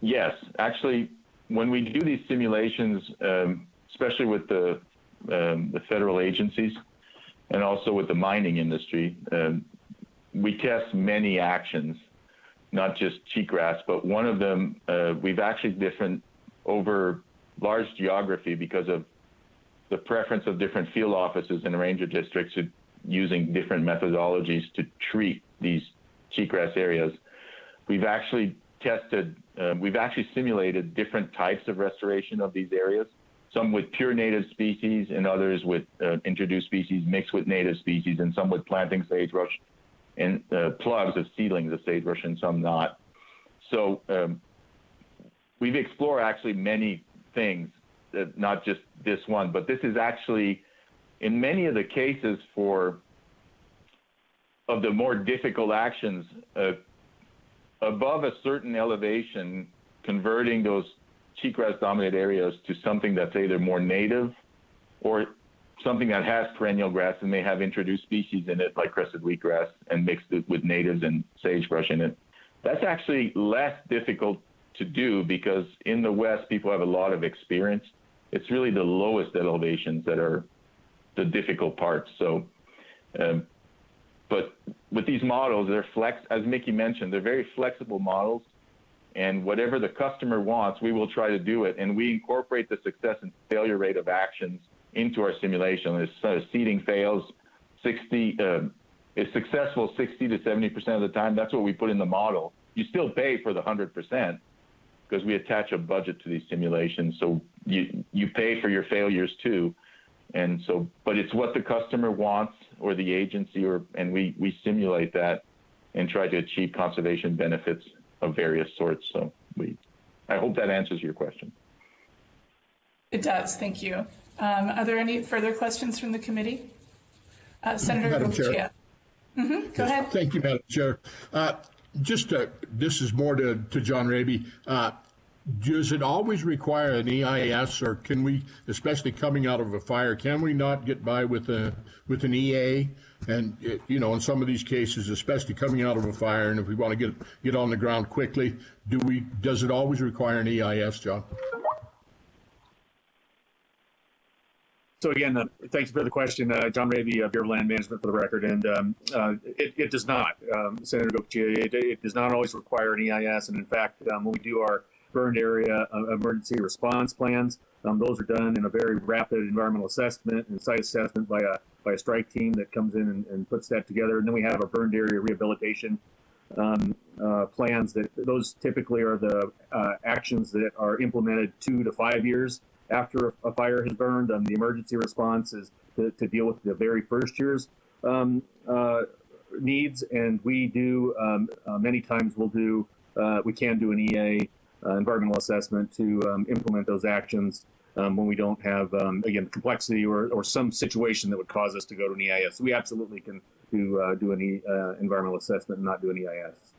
S9: yes, actually, when we do these simulations, um, especially with the um, the federal agencies and also with the mining industry, um, we test many actions, not just cheatgrass, but one of them uh, we've actually different over large geography because of the preference of different field offices and ranger districts using different methodologies to treat these cheatgrass areas. We've actually tested, uh, we've actually simulated different types of restoration of these areas, some with pure native species and others with uh, introduced species mixed with native species and some with planting sagebrush and uh, plugs of seedlings of sagebrush and some not. So um, we've explored actually many things, uh, not just this one, but this is actually in many of the cases for of the more difficult actions uh, above a certain elevation, converting those cheatgrass dominated areas to something that's either more native or something that has perennial grass and may have introduced species in it, like crested wheatgrass, and mixed it with natives and sagebrush in it. That's actually less difficult to do because in the West, people have a lot of experience. It's really the lowest elevations that are the difficult parts. So, um, but with these models, they're flex, as Mickey mentioned, they're very flexible models. And whatever the customer wants, we will try to do it. And we incorporate the success and failure rate of actions into our simulation. If uh, seeding fails, 60 uh, is successful 60 to 70 percent of the time. That's what we put in the model. You still pay for the 100 percent because we attach a budget to these simulations. So you you pay for your failures too. And so, but it's what the customer wants or the agency, or and we we simulate that and try to achieve conservation benefits of various sorts. So we, I hope that answers your question.
S1: It does. Thank you. Um, are there any further questions from the committee? Uh, Senator
S11: Madam Chair.
S1: Mm-hmm. Go ahead.
S11: Thank you, Madam Chair. Uh, just uh, this is more to, to John Raby. Uh, does it always require an EIS, or can we, especially coming out of a fire, can we not get by with a with an EA? And it, you know, in some of these cases, especially coming out of a fire, and if we want to get get on the ground quickly, do we? Does it always require an EIS, John?
S10: So again, uh, thanks for the question, uh, John Raby, uh, Bureau of Land Management, for the record. And um, uh, it, it, does not, um, Senator Goicoechea, it, it, does not always require an EIS. And in fact, um, when we do our burned area uh, emergency response plans, um, those are done in a very rapid environmental assessment and site assessment by a by a strike team that comes in and, and puts that together. And then we have a burned area rehabilitation um, uh, plans that those typically are the actions that are implemented two to five years after a, fire has burned. Um, the emergency response is to, to, deal with the very first year's um, uh, needs, and we do um, uh, many times we'll do uh, we can do an EA uh, environmental assessment to um, implement those actions um, when we don't have um, again complexity or, or some situation that would cause us to go to an EIS. So we absolutely can do uh, do an e, uh, environmental assessment and not do an EIS.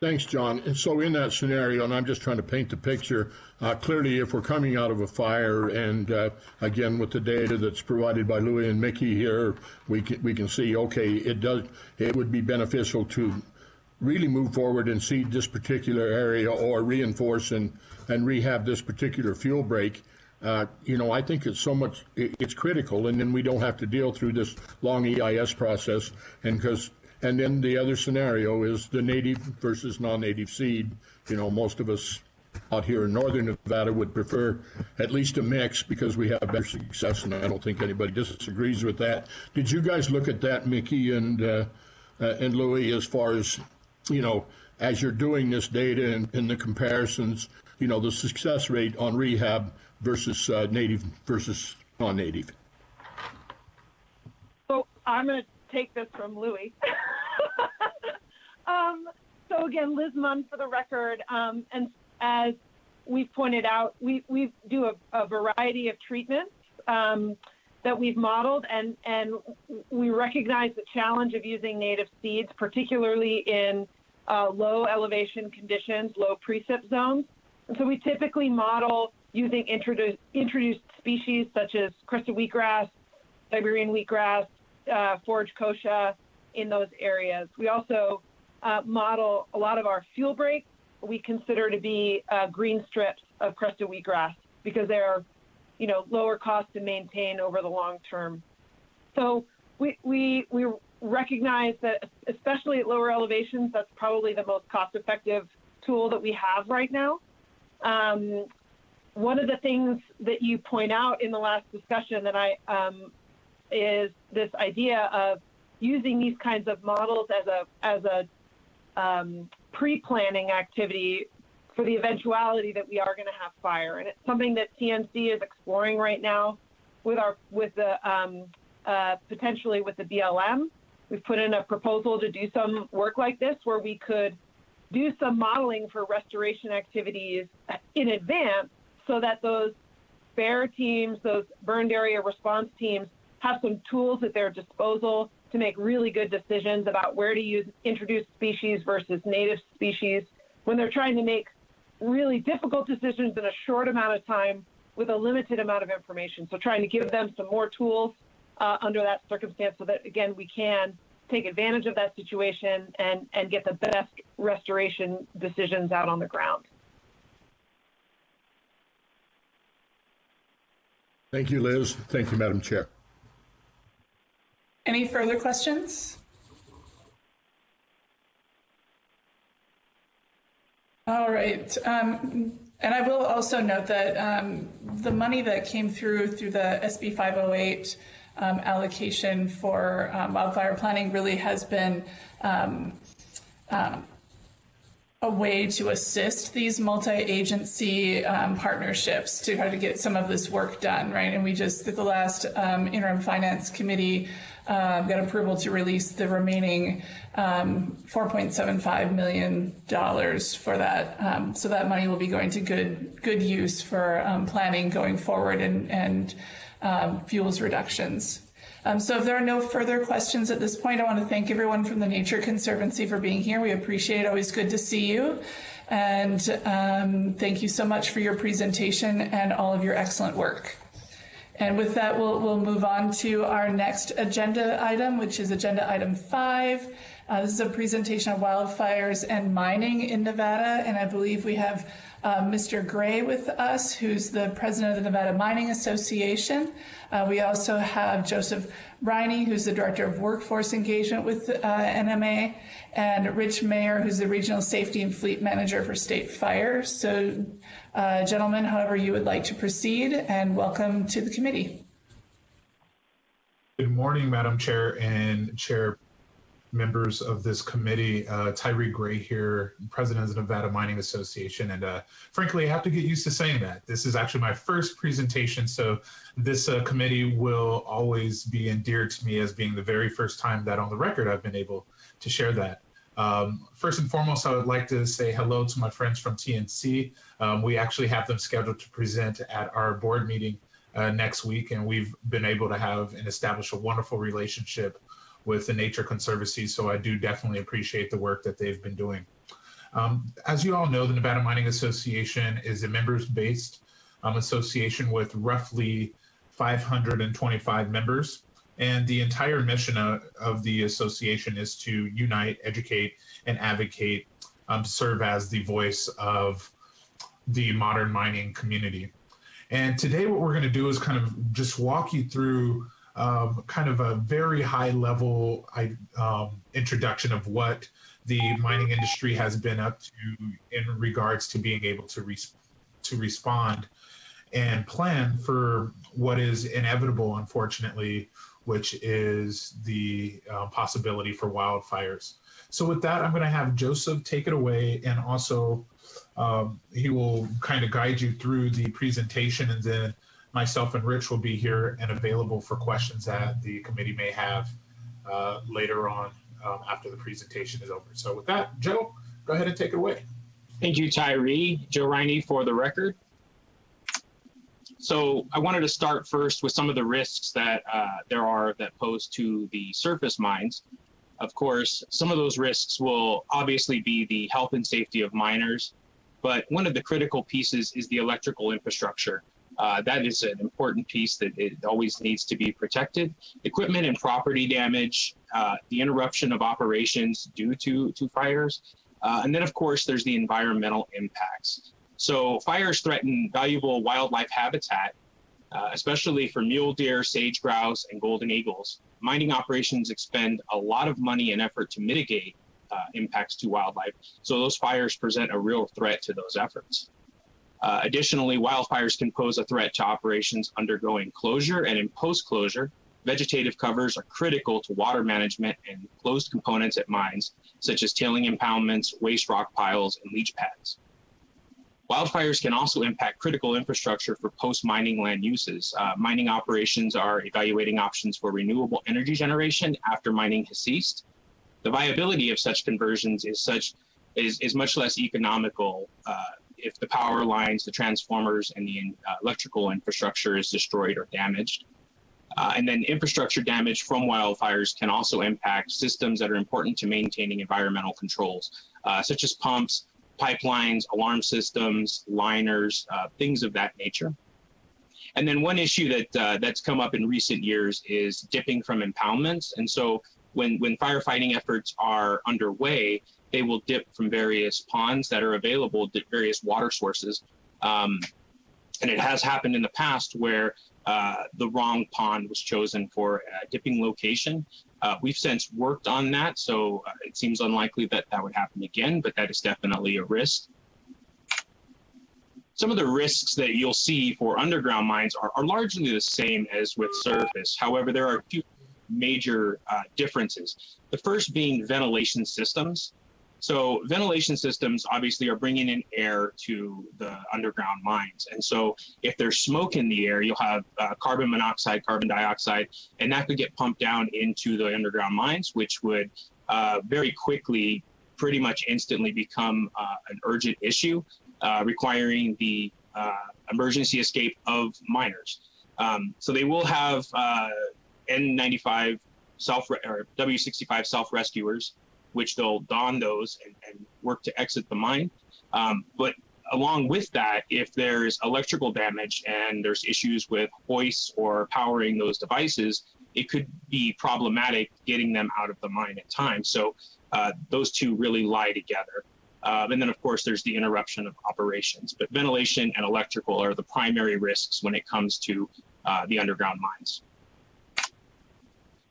S11: Thanks, John. And so, in that scenario, and I'm just trying to paint the picture, uh, clearly, if we're coming out of a fire, and uh, again, with the data that's provided by Louis and Mickey here, we can, we can see, okay, it does, it would be beneficial to really move forward and seed this particular area or reinforce and, and rehab this particular fuel break. Uh, you know, I think it's so much, it's critical, and then we don't have to deal through this long EIS process. And because and then the other scenario is the native versus non-native seed. You know, most of us out here in northern Nevada would prefer at least a mix because we have better success, and I don't think anybody disagrees with that. Did you guys look at that, Mickey and uh, uh, and Louis, as far as you know, as you're doing this data and, the comparisons, you know, the success rate on rehab versus uh, native versus non-native.
S12: So I'm going to take this from Louis. um, so again, Liz Munn for the record, um, and as we've pointed out, we, we do a, a variety of treatments um, that we've modeled, and, and we recognize the challenge of using native seeds, particularly in uh, low elevation conditions, low precip zones. And so we typically model using introduced, introduced species such as crested wheatgrass, Siberian wheatgrass, uh, forage kochia in those areas. We also uh, model a lot of our fuel breaks we consider to be uh, green strips of crested wheatgrass because they're, you know, lower cost to maintain over the long term. So we, we, we recognize that, especially at lower elevations, that's probably the most cost effective tool that we have right now. Um, one of the things that you point out in the last discussion that I um, is this idea of using these kinds of models as a as a um, pre-planning activity for the eventuality that we are going to have fire, and it's something that TNC is exploring right now with our with the um, uh, potentially with the BLM. We've put in a proposal to do some work like this, where we could do some modeling for restoration activities in advance, so that those BAER teams, those burned area response teams, have some tools at their disposal to make really good decisions about where to use introduced species versus native species when they're trying to make really difficult decisions in a short amount of time with a limited amount of information. So trying to give them some more tools uh, under that circumstance so that, again, we can take advantage of that situation and, and get the best restoration decisions out on the ground.
S11: Thank you, Liz. Thank you, Madam Chair.
S1: Any further questions? All right. Um, and I will also note that um, the money that came through through the SB 508 um, allocation for um, wildfire planning really has been um, um, a way to assist these multi-agency um, partnerships to try to get some of this work done, right? And we just, at the last um, interim finance committee, uh, got approval to release the remaining um, $4.75 million for that. Um, so that money will be going to good good use for um, planning going forward and, and um, fuels reductions. Um, so if there are no further questions at this point, I want to thank everyone from the Nature Conservancy for being here. We appreciate it. Always good to see you. And thank you so much for your presentation and all of your excellent work. And with that, we'll, we'll move on to our next agenda item, which is agenda item five. Uh, this is a presentation of wildfires and mining in Nevada. And I believe we have uh, Mr. Gray with us, who's the president of the Nevada Mining Association. Uh, we also have Joseph Riney, who's the director of workforce engagement with uh, NMA, and Rich Mayer, who's the regional safety and fleet manager for State Fire. So, uh, gentlemen, however you would like to proceed, and welcome to the committee.
S13: Good morning, Madam Chair and Chair members of this committee. Uh, Tyre Gray here, president of the Nevada Mining Association. And uh, frankly, I have to get used to saying that. This is actually my first presentation, so this uh, committee will always be endeared to me as being the very first time that on the record I've been able to share that. Um, first and foremost, I would like to say hello to my friends from TNC. Um, we actually have them scheduled to present at our board meeting uh, next week, and we've been able to have and establish a wonderful relationship with the Nature Conservancy. So I do definitely appreciate the work that they've been doing. Um, as you all know, the Nevada Mining Association is a members-based um, association with roughly 525 members. And the entire mission of, of the association is to unite, educate, and advocate um, to serve as the voice of the modern mining community. And today, what we're going to do is kind of just walk you through um, kind of a very high level um, introduction of what the mining industry has been up to in regards to being able to, res- to respond and plan for what is inevitable, unfortunately, which is the uh, possibility for wildfires. So with that, I'm going to have Joseph take it away, and also um, he will kind of guide you through the presentation, and then myself and Rich will be here and available for questions that the committee may have uh, later on um, after the presentation is over. So with that, Joe, go ahead and take it away.
S14: Thank you, Tyre. Joe Riney for the record. So I wanted to start first with some of the risks that uh, there are that pose to the surface mines. Of course, some of those risks will obviously be the health and safety of miners, but one of the critical pieces is the electrical infrastructure. Uh, that is an important piece that it always needs to be protected. Equipment and property damage, uh, the interruption of operations due to, to fires, uh, and then of course there's the environmental impacts. So fires threaten valuable wildlife habitat, uh, especially for mule deer, sage grouse, and golden eagles. Mining operations expend a lot of money and effort to mitigate uh, impacts to wildlife. So those fires present a real threat to those efforts. Uh, additionally, wildfires can pose a threat to operations undergoing closure and in post-closure. Vegetative covers are critical to water management and closed components at mines, such as tailing impoundments, waste rock piles, and leach pads. Wildfires can also impact critical infrastructure for post-mining land uses. Uh, mining operations are evaluating options for renewable energy generation after mining has ceased. The viability of such conversions is such is, is much less economical uh, if the power lines, the transformers, and the uh, electrical infrastructure is destroyed or damaged. Uh, and then infrastructure damage from wildfires can also impact systems that are important to maintaining environmental controls, uh, such as pumps, pipelines, alarm systems, liners, uh, things of that nature. And then one issue that uh, that's come up in recent years is dipping from impoundments. And so when when firefighting efforts are underway, they will dip from various ponds that are available, various water sources. Um, and it has happened in the past where uh, the wrong pond was chosen for a dipping location. Uh, we've since worked on that, so uh, it seems unlikely that that would happen again, but that is definitely a risk. Some of the risks that you'll see for underground mines are, are largely the same as with surface. However, there are few major uh, differences. The first being ventilation systems. So ventilation systems obviously are bringing in air to the underground mines. And so if there's smoke in the air, you'll have uh, carbon monoxide, carbon dioxide, and that could get pumped down into the underground mines, which would uh, very quickly, pretty much instantly become uh, an urgent issue, uh, requiring the uh, emergency escape of miners. Um, so they will have uh, N95 self or W65 self rescuers which they'll don those and, and work to exit the mine. Um, but along with that, if there's electrical damage and there's issues with hoists or powering those devices, it could be problematic getting them out of the mine at times. So uh, those two really lie together. Um, and then, of course, there's the interruption of operations. But ventilation and electrical are the primary risks when it comes to uh, the underground mines.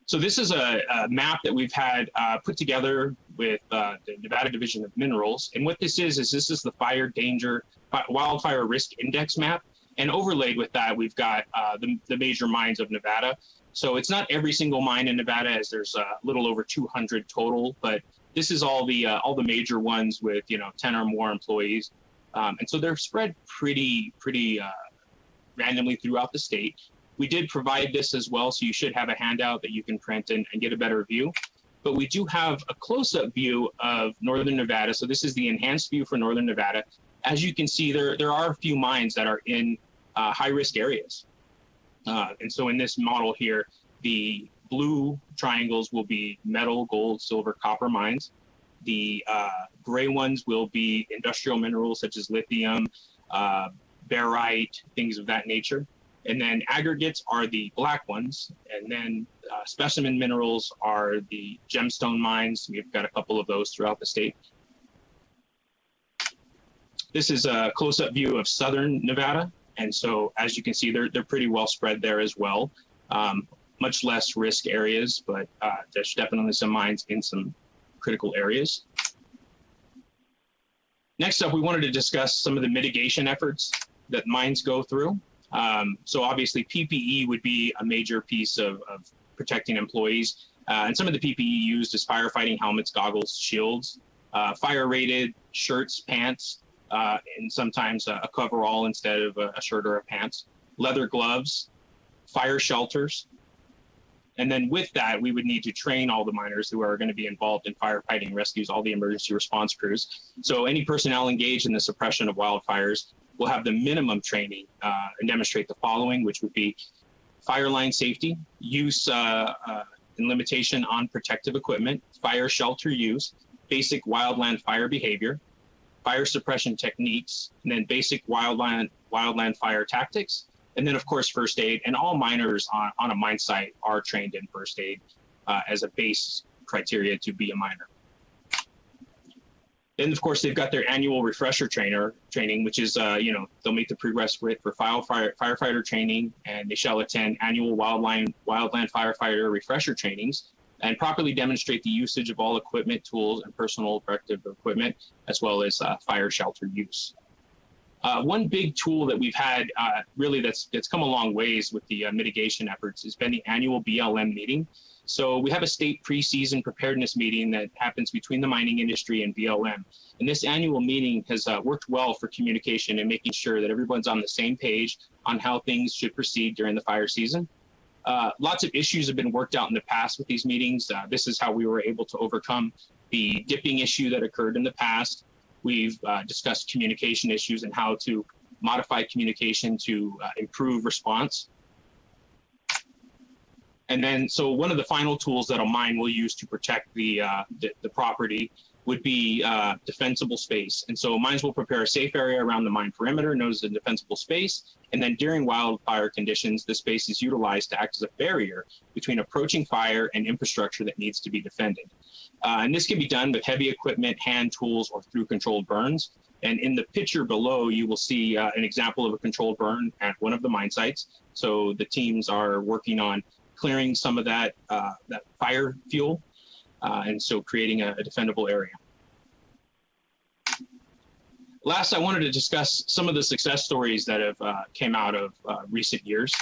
S14: So this is a, a map that we've had uh, put together with uh, the Nevada Division of Minerals. And what this is, is this is the fire danger, wildfire risk index map. And overlaid with that, we've got uh, the, the major mines of Nevada. So it's not every single mine in Nevada, as there's a little over 200 total, but this is all the uh, all the major ones with you know 10 or more employees, um, and so they're spread pretty pretty uh, randomly throughout the state. We did provide this as well, so you should have a handout that you can print and, and get a better view. But we do have a close-up view of Northern Nevada. So this is the enhanced view for Northern Nevada. As you can see, there, there are a few mines that are in uh, high-risk areas. Uh, and so in this model here, the blue triangles will be metal, gold, silver, copper mines. The uh, gray ones will be industrial minerals such as lithium, uh, barite, things of that nature. And then aggregates are the black ones. And then uh, specimen minerals are the gemstone mines. We've got a couple of those throughout the state. This is a close-up view of southern Nevada. And so as you can see, they're, they're pretty well spread there as well. Um, much less risk areas, but uh, there's definitely some mines in some critical areas. Next up, we wanted to discuss some of the mitigation efforts that mines go through. Um, so obviously PPE would be a major piece of, of protecting employees. Uh, and some of the PPE used is firefighting helmets, goggles, shields, uh, fire rated shirts, pants, uh, and sometimes a, a coverall instead of a, a shirt or a pants, leather gloves, fire shelters, and then with that, we would need to train all the miners who are going to be involved in firefighting rescues, all the emergency response crews. So any personnel engaged in the suppression of wildfires will have the minimum training uh, and demonstrate the following, which would be fire line safety, use uh, uh, and limitation on protective equipment, fire shelter use, basic wildland fire behavior, fire suppression techniques, and then basic wildland wildland fire tactics, and then, of course, first aid. And all miners on, on a mine site are trained in first aid uh, as a base criteria to be a miner. Then, of course, they've got their annual refresher trainer training, which is, uh, you know, they'll meet the prerequisite for fire, fire, firefighter training, and they shall attend annual wildland, wildland firefighter refresher trainings and properly demonstrate the usage of all equipment, tools, and personal protective equipment, as well as uh, fire shelter use. Uh, one big tool that we've had uh, really that's that's come a long ways with the uh, mitigation efforts has been the annual BLM meeting. So we have a state preseason preparedness meeting that happens between the mining industry and BLM. And this annual meeting has uh, worked well for communication and making sure that everyone's on the same page on how things should proceed during the fire season. Uh, lots of issues have been worked out in the past with these meetings. Uh, this is how we were able to overcome the dipping issue that occurred in the past. We've uh, discussed communication issues and how to modify communication to uh, improve response. And then, so one of the final tools that a mine will use to protect the, uh, the, the, property would be uh, defensible space. And so mines will prepare a safe area around the mine perimeter, known as the defensible space. And then during wildfire conditions, the space is utilized to act as a barrier between approaching fire and infrastructure that needs to be defended. Uh, and this can be done with heavy equipment, hand tools, or through controlled burns. And in the picture below, you will see uh, an example of a controlled burn at one of the mine sites. So the teams are working on clearing some of that, uh, that fire fuel, uh, and so creating a, a, defendable area. Last, I wanted to discuss some of the success stories that have uh, came out of uh, recent years.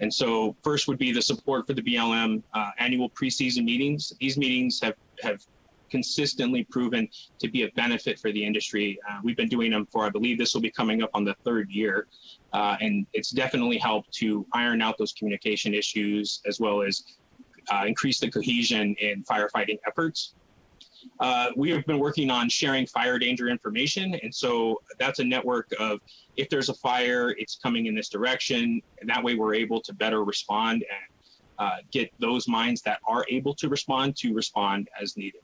S14: And so first would be the support for the BLM annual preseason meetings. These meetings have have consistently proven to be a benefit for the industry. Uh, we've been doing them for, I believe this will be coming up on the third year. Uh, and it's definitely helped to iron out those communication issues as well as uh, increase the cohesion in firefighting efforts. Uh, we have been working on sharing fire danger information. And so that's a network of if there's a fire, it's coming in this direction. And that way we're able to better respond and uh, get those mines that are able to respond to respond as needed.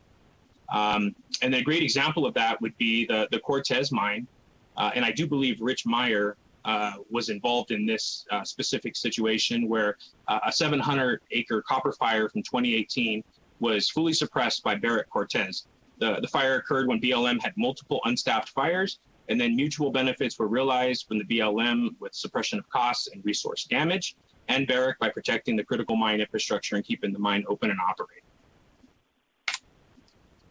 S14: Um, and a great example of that would be the, the Cortez mine. Uh, and I do believe Rich Meyer uh, was involved in this uh, specific situation where uh, a 700 acre copper fire from 2018 was fully suppressed by Barrick Cortez. The, the fire occurred when BLM had multiple unstaffed fires, and then mutual benefits were realized from the BLM with suppression of costs and resource damage and Barrick by protecting the critical mine infrastructure and keeping the mine open and operating.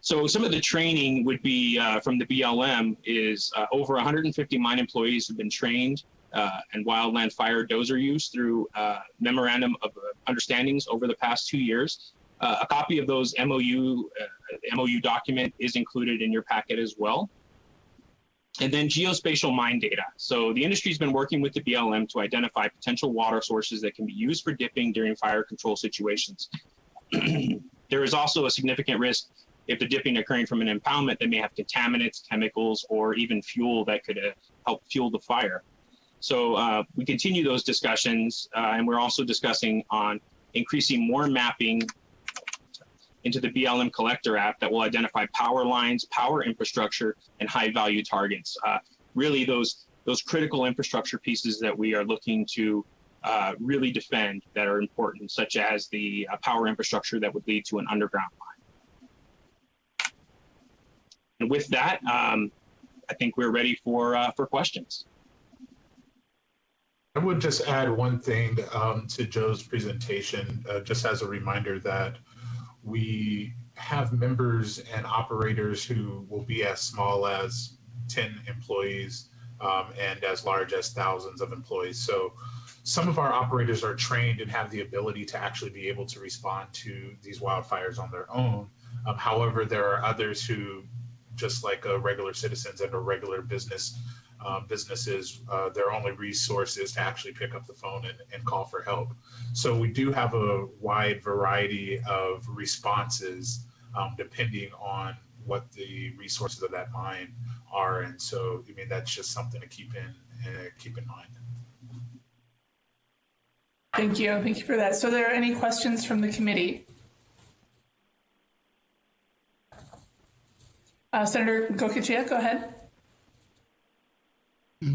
S14: So some of the training would be uh, from the BLM is uh, over 150 mine employees have been trained uh, and wildland fire dozer use through uh, memorandum of understandings over the past two years. Uh, a copy of those MOU uh, MOU document is included in your packet as well. And then geospatial mine data. So the industry's been working with the BLM to identify potential water sources that can be used for dipping during fire control situations. there is also a significant risk if the dipping occurring from an impoundment that may have contaminants, chemicals, or even fuel that could uh, help fuel the fire. So uh, we continue those discussions, uh, and we're also discussing on increasing more mapping into the BLM Collector app that will identify power lines, power infrastructure, and high value targets. Uh, really, those those critical infrastructure pieces that we are looking to uh, really defend that are important, such as the uh, power infrastructure that would lead to an underground. And with that, um, I think we're ready for uh, for questions.
S13: I would just add one thing um, to Joe's presentation, uh, just as a reminder that we have members and operators who will be as small as 10 employees um, and as large as thousands of employees. So, some of our operators are trained and have the ability to actually be able to respond to these wildfires on their own. Um, however, there are others who, just like uh, regular citizens and a regular business uh, businesses, uh, their only resource is to actually pick up the phone and, and call for help. So we do have a wide variety of responses um, depending on what the resources of that mine are. And so, I mean, that's just something to keep in uh, keep in mind.
S1: Thank you. Thank you for that. So, are there any questions from the committee? Uh, Senator Goicoechea, go ahead.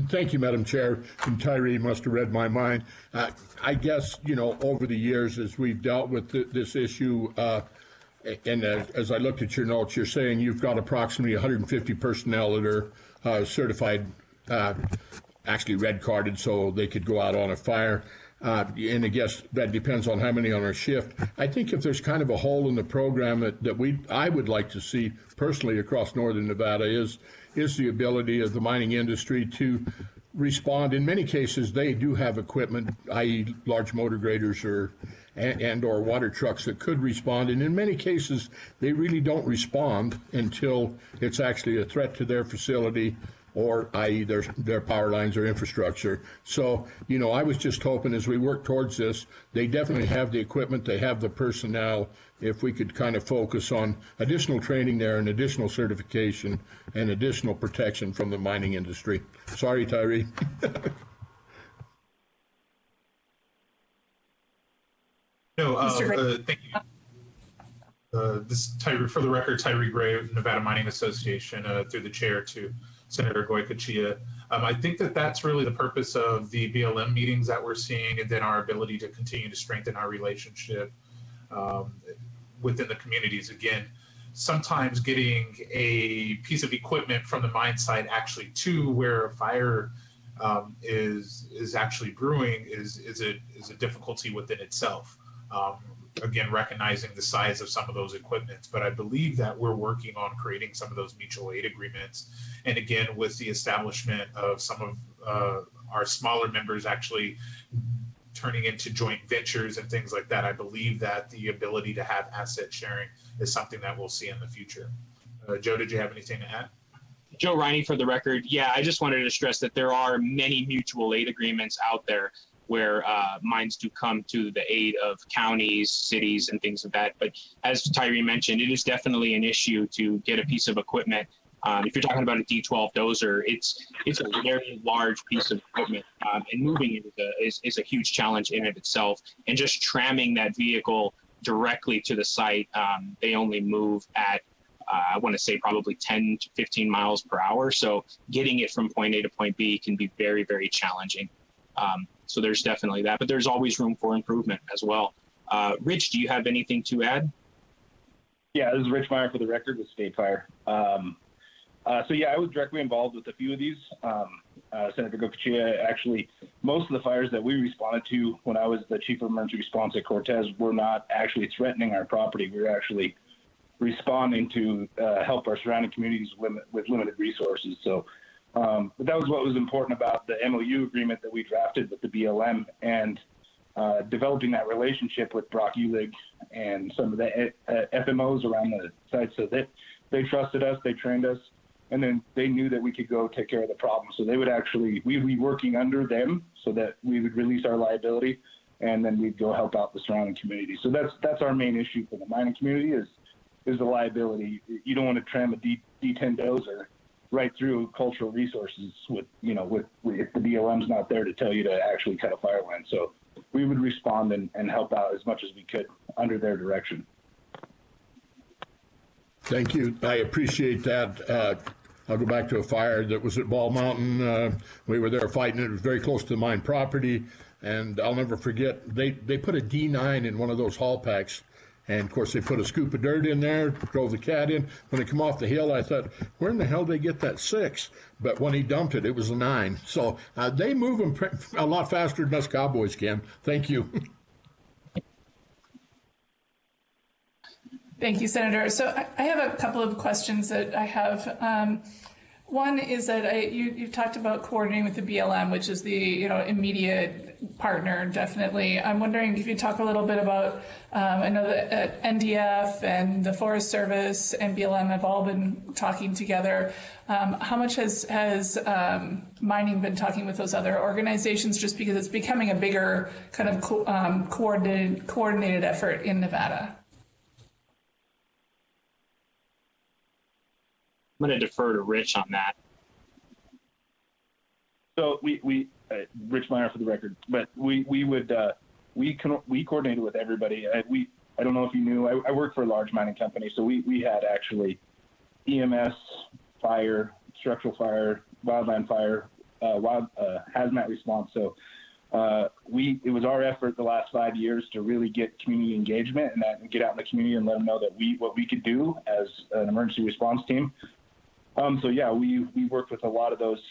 S11: Thank you, Madam Chair. And Tyre must have read my mind. Uh, I guess, you know, over the years as we've dealt with th this issue, uh, and as, as, I looked at your notes, you're saying you've got approximately 150 personnel that are uh, certified, uh, actually red carded, so they could go out on a fire. Uh, and I guess that depends on how many on our shift. I think if there's kind of a hole in the program that, that we I would like to see personally across northern Nevada is is the ability of the mining industry to respond. In many cases, they do have equipment, i.e., large motor graders or and, and, or water trucks that could respond. And in many cases, they really don't respond until it's actually a threat to their facility or i.e. their their power lines or infrastructure. So, you know, I was just hoping as we work towards this, they definitely have the equipment, they have the personnel. If we could kind of focus on additional training there and additional certification and additional protection from the mining industry. Sorry, Tyre.
S13: no, uh, uh, thank you. Uh, this Tyre, for the record, Tyre Gray, Nevada Mining Association, uh, through the chair to Senator Goicoechea. Um, I think that that's really the purpose of the BLM meetings that we're seeing, and then our ability to continue to strengthen our relationship um, within the communities. Again, sometimes getting a piece of equipment from the mine site actually to where a fire um, is is actually brewing is is a is a difficulty within itself. Um, again recognizing the size of some of those equipments but i believe that we're working on creating some of those mutual aid agreements. And again with the establishment of some of uh, our smaller members actually turning into joint ventures and things like that i believe that the ability to have asset sharing is something that we'll see in the future. Uh, joe did you have anything to add?
S14: Joe Riney for the record. Yeah, I just wanted to stress that there are many mutual aid agreements out there where uh, mines do come to the aid of counties, cities, and things of that. But as Tyre mentioned, it is definitely an issue to get a piece of equipment. Um, if you're talking about a D12 dozer, it's it's a very large piece of equipment, um, and moving it is a, is, is a huge challenge in and of itself. And just tramming that vehicle directly to the site, um, they only move at uh, I want to say probably 10 to 15 miles per hour. So getting it from point A to point B can be very, very challenging. Um, so there's definitely that, but there's always room for improvement as well. Uh, Rich, do you have anything to add?
S15: Yeah, this is Rich Meyer for the record with State Fire. Um, uh, so yeah, I was directly involved with a few of these. Um, uh, Senator Goicoechea, actually, most of the fires that we responded to when I was the chief of emergency response at Cortez were not actually threatening our property. We were actually responding to uh, help our surrounding communities with, with limited resources. So um, but that was what was important about the MOU agreement that we drafted with the BLM and uh, developing that relationship with Brock Ulig and some of the uh, FMOs around the site so that they trusted us, they trained us, and then they knew that we could go take care of the problem. So they would actually, we'd be working under them so that we would release our liability and then we'd go help out the surrounding community. So that's that's our main issue for the mining community is is the liability. You don't want to tram a D, D10 dozer right through cultural resources with you know with, with if the BLM's not there to tell you to actually cut a fire line. So we would respond and, and help out as much as we could under their direction.
S11: Thank you. I appreciate that. Uh, I'll go back to a fire that was at Bald Mountain. Uh, we were there fighting. It was very close to mine property. And I'll never forget, they, they put a D9 in one of those haul packs and of course, they put a scoop of dirt in there, drove the cat in. When they come off the hill, I thought, where in the hell did they get that six? But when he dumped it, it was a nine. So uh, they move them a lot faster than us cowboys can. Thank you.
S1: Thank you, Senator. So I have a couple of questions that I have. Um, One is that I, you, you've talked about coordinating with the BLM, which is the you know immediate partner, definitely. I'm wondering if you talk a little bit about. Um, I know that at NDF and the Forest Service and BLM have all been talking together. Um, how much has has um, mining been talking with those other organizations? Just because it's becoming a bigger kind of co- um, coordinated coordinated effort in Nevada.
S14: I'm going to defer to Rich on that.
S15: So we, we uh, Rich Meyer for the record, but we, we would, uh, we can, we coordinated with everybody. I, we, I don't know if you knew, I, I work for a large mining company. So we, we had actually EMS, fire, structural fire, wildland fire, uh, wild, uh, hazmat response. So, uh, we, it was our effort the last five years to really get community engagement and that, and get out in the community and let them know that we, what we could do as an emergency response team. Um, so yeah, we we worked with a lot of those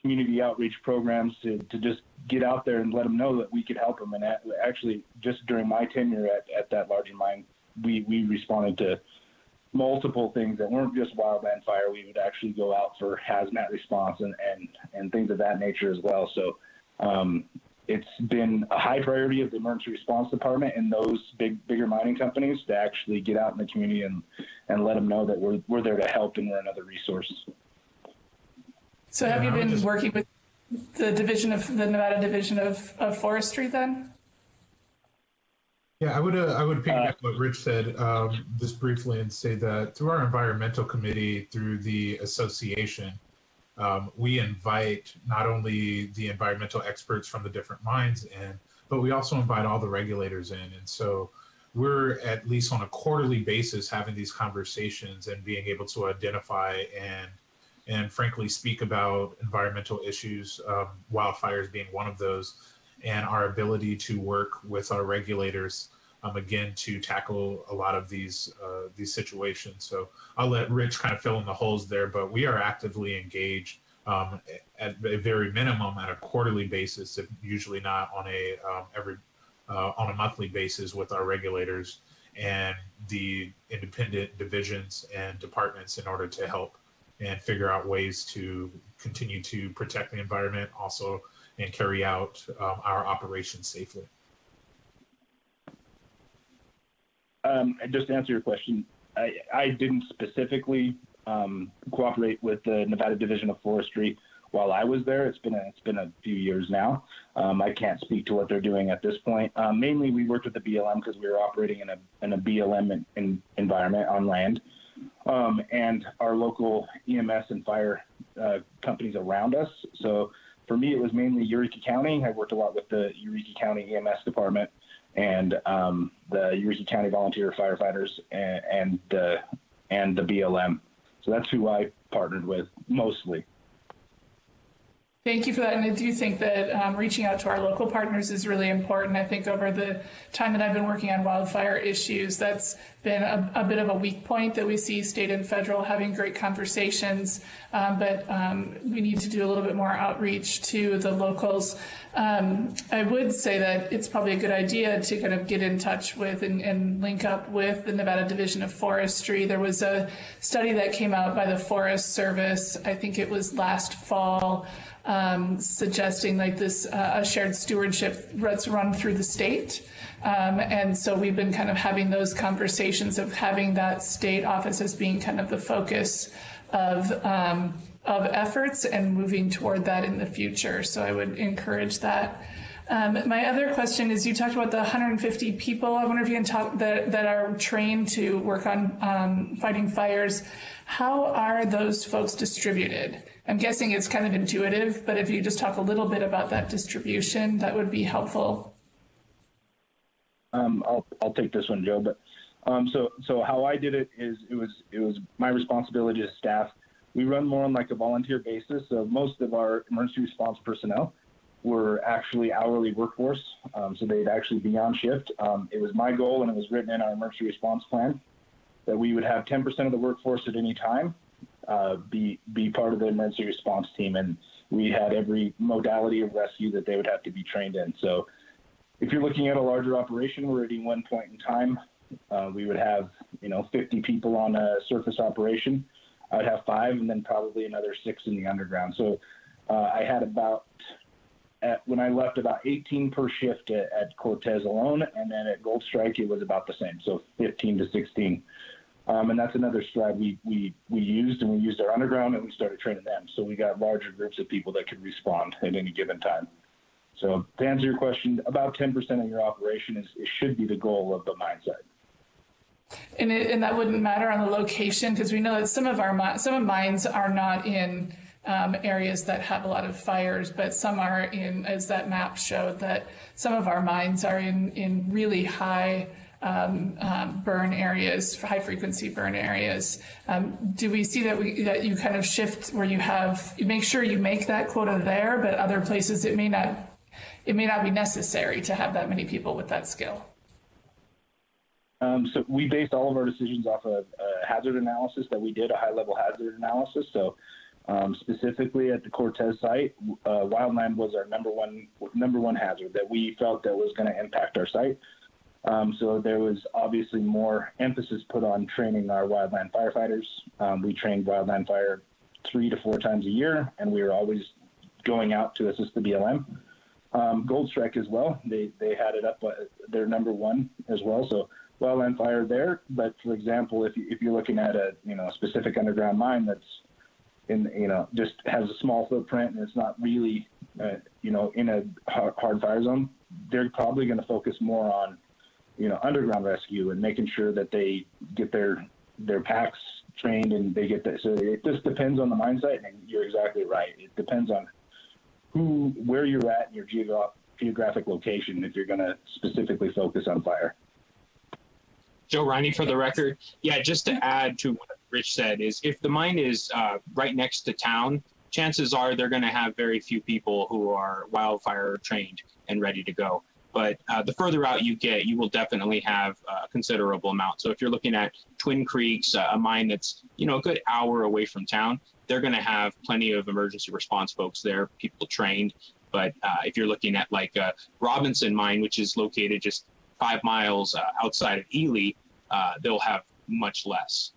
S15: community outreach programs to, to just get out there and let them know that we could help them. And actually, just during my tenure at, at that larger mine, we, we responded to multiple things that weren't just wildland fire. We would actually go out for hazmat response and, and, and things of that nature as well. So um, it's been a high priority of the emergency response department and those big bigger mining companies to actually get out in the community and, and let them know that we're, we're there to help and we're another resource.
S1: So have you been working with the division of the Nevada Division of, of Forestry then?
S13: Yeah, I would uh, I would pick piggyback what Rich said um, just briefly and say that through our environmental committee, through the association, um, we invite not only the environmental experts from the different mines in, but we also invite all the regulators in. And so we're at least on a quarterly basis having these conversations and being able to identify and and frankly speak about environmental issues, um, wildfires being one of those, and our ability to work with our regulators um, again to tackle a lot of these uh, these situations. So I'll let Rich kind of fill in the holes there, but we are actively engaged um, at a very minimum at a quarterly basis, if usually not on a um, every uh, on a monthly basis with our regulators and the independent divisions and departments in order to help and figure out ways to continue to protect the environment also and carry out um, our operations safely.
S15: Um, just to answer your question, I, I didn't specifically um, cooperate with the Nevada Division of Forestry while I was there. It's been a, it's been a few years now. Um, I can't speak to what they're doing at this point. Um, mainly, we worked with the BLM because we were operating in a in a BLM in, in environment on land, um, and our local EMS and fire uh, companies around us. So for me, it was mainly Eureka County. I worked a lot with the Eureka County EMS department and um, the Eureka County volunteer firefighters and and, uh, and the BLM. So that's who I partnered with mostly.
S1: Thank you for that. And I do think that um, reaching out to our local partners is really important. I think over the time that I've been working on wildfire issues, that's been a, a bit of a weak point that we see state and federal having great conversations. Um, but um, we need to do a little bit more outreach to the locals. Um, I would say that it's probably a good idea to kind of get in touch with and, and link up with the Nevada Division of Forestry. There was a study that came out by the Forest Service, I think it was last fall um, suggesting like this uh, a shared stewardship that's run through the state. Um, and so we've been kind of having those conversations of having that state office as being kind of the focus of um, of efforts and moving toward that in the future. So I would encourage that. Um, my other question is you talked about the 150 people. I wonder if you can talk that, that are trained to work on um, fighting fires. How are those folks distributed? I'm guessing it's kind of intuitive, but if you just talk a little bit about that distribution, that would be helpful.
S15: Um, I'll, I'll take this one, Joe. But um, so so how I did it is it was it was my responsibility as staff. We run more on like a volunteer basis. So most of our emergency response personnel were actually hourly workforce. Um, so they'd actually be on shift. Um, it was my goal, and it was written in our emergency response plan, that we would have 10% of the workforce at any time uh, be be part of the emergency response team, and we had every modality of rescue that they would have to be trained in. So, if you're looking at a larger operation, where at any one point in time uh, we would have you know 50 people on a surface operation. I would have five, and then probably another six in the underground. So uh, I had about at, when I left about 18 per shift at, at, Cortez alone, and then at Gold Strike it was about the same, so 15 to 16. Um, and that's another stride we, we we used, and we used our underground, and we started training them. So we got larger groups of people that could respond at any given time. So to answer your question, about 10% of your operation is it should be the goal of the mine site.
S1: And, it, and that wouldn't matter on the location because we know that some of our some of mines are not in um, areas that have a lot of fires, but some are in, as that map showed, that some of our mines are in, in really high um, um, burn areas, high frequency burn areas. Um, do we see that we that you kind of shift where you have you make sure you make that quota there, but other places it may not it may not be necessary to have that many people with that skill.
S15: Um, so we based all of our decisions off of a hazard analysis that we did, a high level hazard analysis. So um, specifically at the Cortez site, uh, wildland was our number one number one hazard that we felt that was going to impact our site. Um, so there was obviously more emphasis put on training our wildland firefighters. Um, we trained wildland fire three to four times a year, and we were always going out to assist the BLM. Um, Gold Strike as well. They they had it up. Uh, they're number one as well. So wildland fire there. But for example, if you, if you're looking at a you know specific underground mine that's in you know just has a small footprint and it's not really uh, you know in a hard fire zone, they're probably going to focus more on you know underground rescue and making sure that they get their their packs trained and they get that. So it just depends on the mine site, and you're exactly right. It depends on who where you're at in your geographic geographic location if you're going to specifically focus on fire.
S14: Joe Riney for the record. Yeah, just to add to what Rich said is if the mine is uh, right next to town, chances are they're going to have very few people who are wildfire trained and ready to go. But uh, the further out you get, you will definitely have a considerable amount. So if you're looking at Twin Creeks, uh, a mine that's you know a good hour away from town, they're going to have plenty of emergency response folks there, people trained. But uh, if you're looking at like uh, Robinson Mine, which is located just five miles uh, outside of Ely, uh, they'll have much less.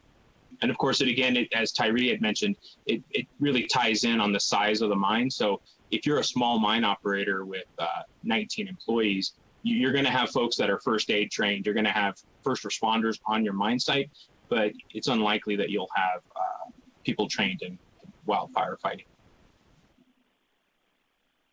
S14: And of course, it again, it, as Tyre had mentioned, it, it really ties in on the size of the mine. So if you're a small mine operator with uh, 19 employees, you, are going to have folks that are first aid trained. You're going to have first responders on your mine site, but it's unlikely that you'll have uh, people trained in wildfire fighting.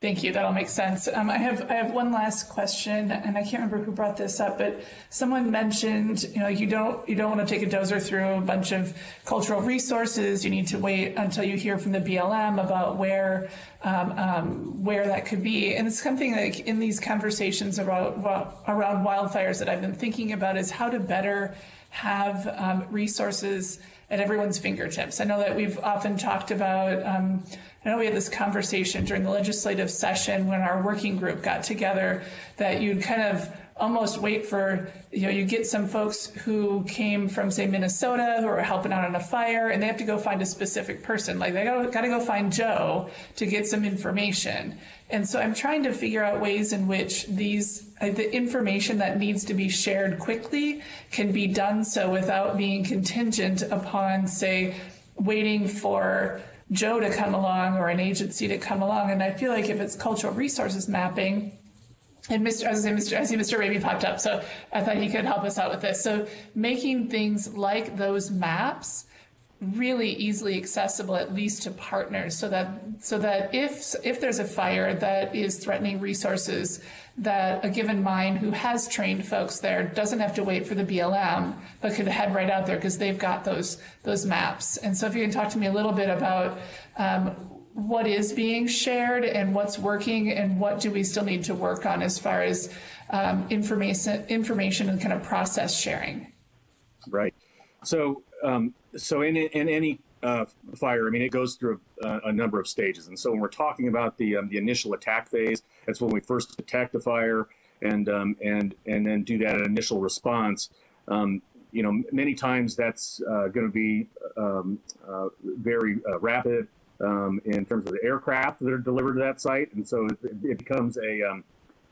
S1: Thank you. That all makes sense. Um, I have I have one last question, and I can't remember who brought this up, but someone mentioned, you know, you don't you don't want to take a dozer through a bunch of cultural resources. You need to wait until you hear from the BLM about where um, um, where that could be. And it's something like in these conversations about around wildfires that I've been thinking about is how to better have um, resources at everyone's fingertips. I know that we've often talked about um, I know we had this conversation during the legislative session when our working group got together that you'd kind of almost wait for, you know, you get some folks who came from, say, Minnesota who are helping out on a fire and they have to go find a specific person. Like they got to go find Joe to get some information. And so I'm trying to figure out ways in which these, uh, the information that needs to be shared quickly can be done so without being contingent upon, say, waiting for Joe to come along or an agency to come along. And I feel like if it's cultural resources mapping, and Mr. I, Mr. I see Mr. Raby popped up, so I thought he could help us out with this. So making things like those maps really easily accessible at least to partners so that so that if if there's a fire that is threatening resources that a given mine who has trained folks there doesn't have to wait for the BLM but could head right out there because they've got those those maps. And so if you can talk to me a little bit about um, what is being shared and what's working and what do we still need to work on as far as um, information information and kind of process sharing?
S10: Right. So um, so in in any uh, fire, I mean, it goes through a, a, number of stages. And so when we're talking about the um, the initial attack phase, that's when we first detect the fire and um, and and then do that initial response. Um, you know, many times that's uh, going to be um, uh, very uh, rapid um, in terms of the aircraft that are delivered to that site, and so it, it becomes a um,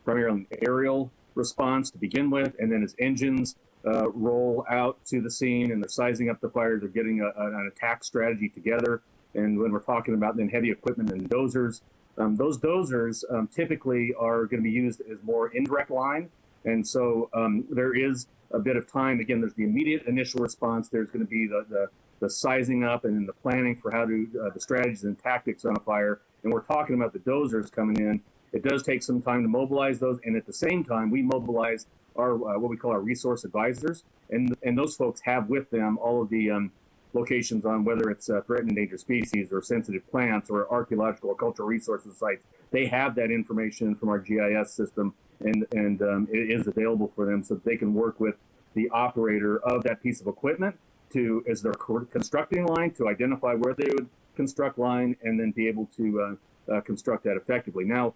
S10: primarily aerial response to begin with, and then as engines uh, roll out to the scene and they're sizing up the fire. They're getting a, an attack strategy together. And when we're talking about then heavy equipment and dozers, um, those dozers um, typically are going to be used as more indirect line. And so um, there is a bit of time. Again, there's the immediate initial response. There's going to be the, the, the sizing up and then the planning for how to, uh, the strategies and tactics on a fire. And we're talking about the dozers coming in. It does take some time to mobilize those. And at the same time, we mobilize our, uh, what we call our resource advisors. And, and those folks have with them all of the um, locations on whether it's uh, threatened endangered species or sensitive plants or archaeological or cultural resources sites. They have that information from our GIS system and, and um, it is available for them so that they can work with the operator of that piece of equipment to, as they're constructing line, to identify where they would construct line and then be able to uh, uh, construct that effectively. Now,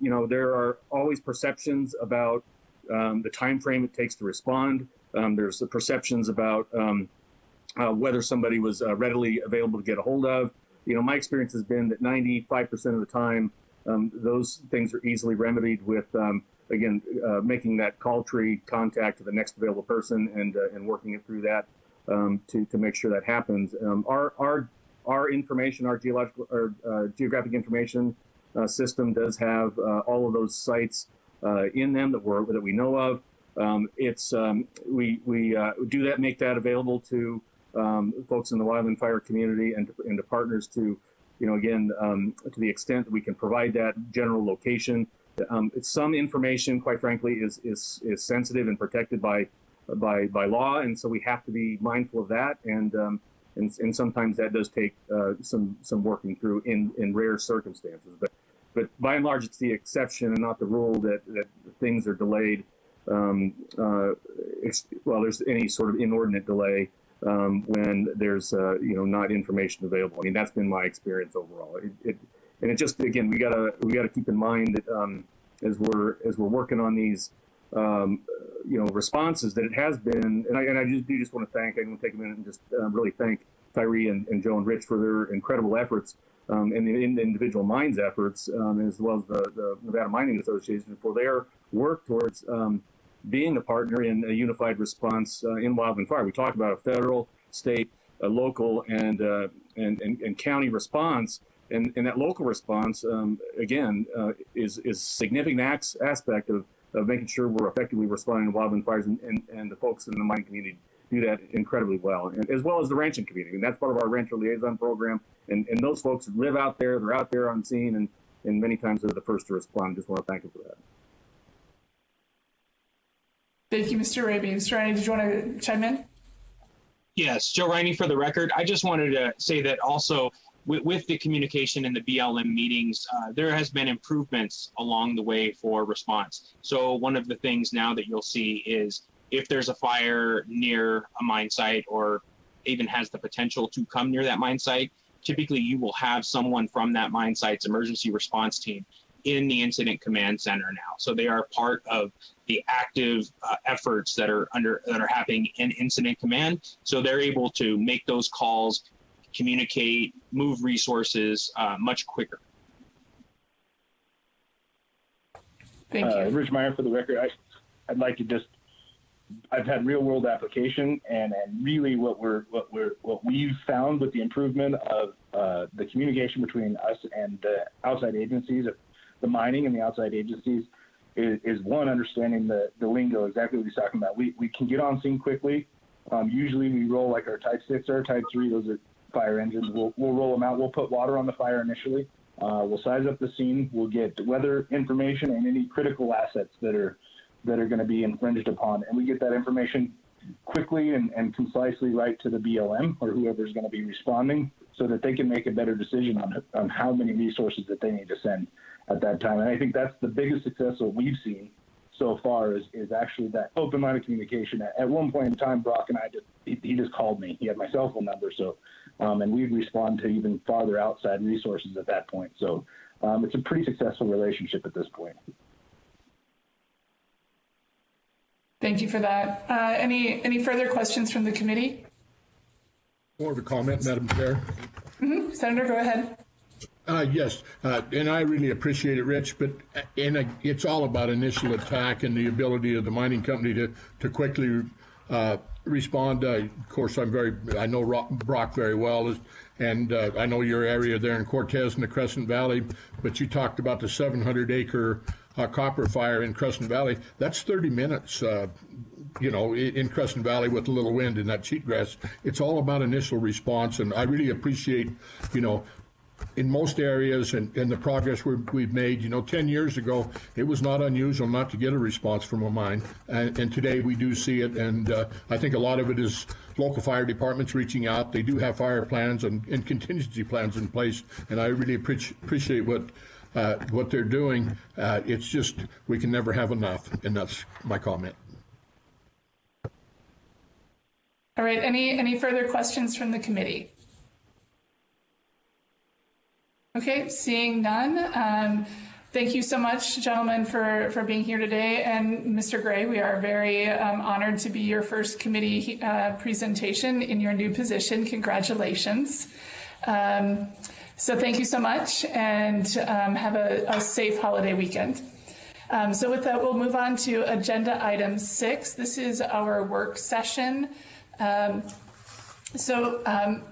S10: you know, there are always perceptions about um, the time frame it takes to respond. Um, there's the perceptions about um, uh, whether somebody was uh, readily available to get a hold of. You know, my experience has been that 95% of the time, um, those things are easily remedied with, um, again, uh, making that call tree contact to the next available person and uh, and working it through that um, to to make sure that happens. Our our our information, our geological or uh, geographic information uh, system does have all of those sites in them that we that we know of. Um, it's um, we we do that make that available to um, folks in the wildland fire community and to, and to partners to, you know, again, um, to the extent that we can provide that general location. Um, some information, quite frankly, is, is, is sensitive and protected by, by, by law. And so we have to be mindful of that. And, um, and, and sometimes that does take uh, some, some working through in, in rare circumstances. But, but by and large, it's the exception and not the rule that, that things are delayed. Um, uh, well, there's any sort of inordinate delay um, when there's uh, you know not information available. I mean that's been my experience overall. It, it, and it just again we gotta we gotta keep in mind that um, as we're as we're working on these um, you know responses that it has been and I, and I just do just want to thank I want to take a minute and just uh, really thank Tyre and, and Joe and Rich for their incredible efforts um, and the in individual mines efforts um, as well as the, the Nevada Mining Association for their work towards um, being a partner in a unified response uh, in wildland fire. We talked about a federal, state, a local, and, uh, and, and, and county response. And, and that local response, um, again, uh, is is significant aspect of, of making sure we're effectively responding to wildland fires, and, and, and the folks in the mining community do that incredibly well, and, as well as the ranching community. And that's part of our rancher liaison program. And, and those folks live out there, they're out there on scene, and, and many times they're the first to respond. I Just want to thank them for that.
S1: Thank you, Mr. Raby. Mr. Riney, did you want to chime in?
S14: Yes, Joe Riney for the record. I just wanted to say that also with, with the communication in the BLM meetings, uh, there has been improvements along the way for response. So one of the things now that you'll see is if there's a fire near a mine site or even has the potential to come near that mine site, typically you will have someone from that mine site's emergency response team in the incident command center now. So they are part of the active uh, efforts that are under that are happening in incident command. So they're able to make those calls, communicate, move resources uh, much quicker.
S1: Thank you.
S15: Uh, Rich Meyer for the record. I, I'd like to just I've had real world application and, and really what we're what we're what we've found with the improvement of uh, the communication between us and the outside agencies of the mining and the outside agencies is, is one understanding the, the lingo exactly what he's talking about. We, we can get on scene quickly. Um, usually we roll like our type six or type three. Those are fire engines. We'll, we'll roll them out. We'll put water on the fire initially. Uh, we'll size up the scene. We'll get weather information and any critical assets that are that are going to be infringed upon, and we get that information quickly and, and concisely right to the BLM or whoever's going to be responding, so that they can make a better decision on on how many resources that they need to send at that time. And I think that's the biggest success that we've seen so far is, is actually that open line of communication. At, at one point in time, Brock and I just, he, he, just called me. He had my cell phone number. So, um, and we'd respond to even farther outside resources at that point. So um, it's a pretty successful relationship at this point.
S1: Thank you for that. Uh, any, any further questions from the committee?
S11: More of a comment, Madam Chair.
S1: Mm-hmm. Senator, go ahead.
S11: Uh, yes, uh, and I really appreciate it, Rich. But and uh, it's all about initial attack and the ability of the mining company to to quickly uh, respond. Uh, of course, I'm very, I know Ro- Brock very well, and uh, I know your area there in Cortez and the Crescent Valley, but you talked about the 700 acre uh, copper fire in Crescent Valley. That's 30 minutes, uh, you know, in Crescent Valley with a little wind in that cheatgrass. It's all about initial response, and I really appreciate, you know, in most areas and, and the progress we've, we've made. You know, 10 years ago, it was not unusual not to get a response from a mine. And, and today we do see it. And uh, I think a lot of it is local fire departments reaching out. They do have fire plans and, and contingency plans in place. And I really appreciate what, uh, what they're doing. Uh, it's just we can never have enough. And that's my comment.
S1: All right, any, any further questions from the committee? Okay, seeing none. Um, thank you so much, gentlemen, for, for being here today. And Mr. Gray, we are very um, honored to be your first committee uh, presentation in your new position. Congratulations. Um, so thank you so much and um, have a, a safe holiday weekend. Um, so with that, we'll move on to agenda item six. This is our work session. Um, so um,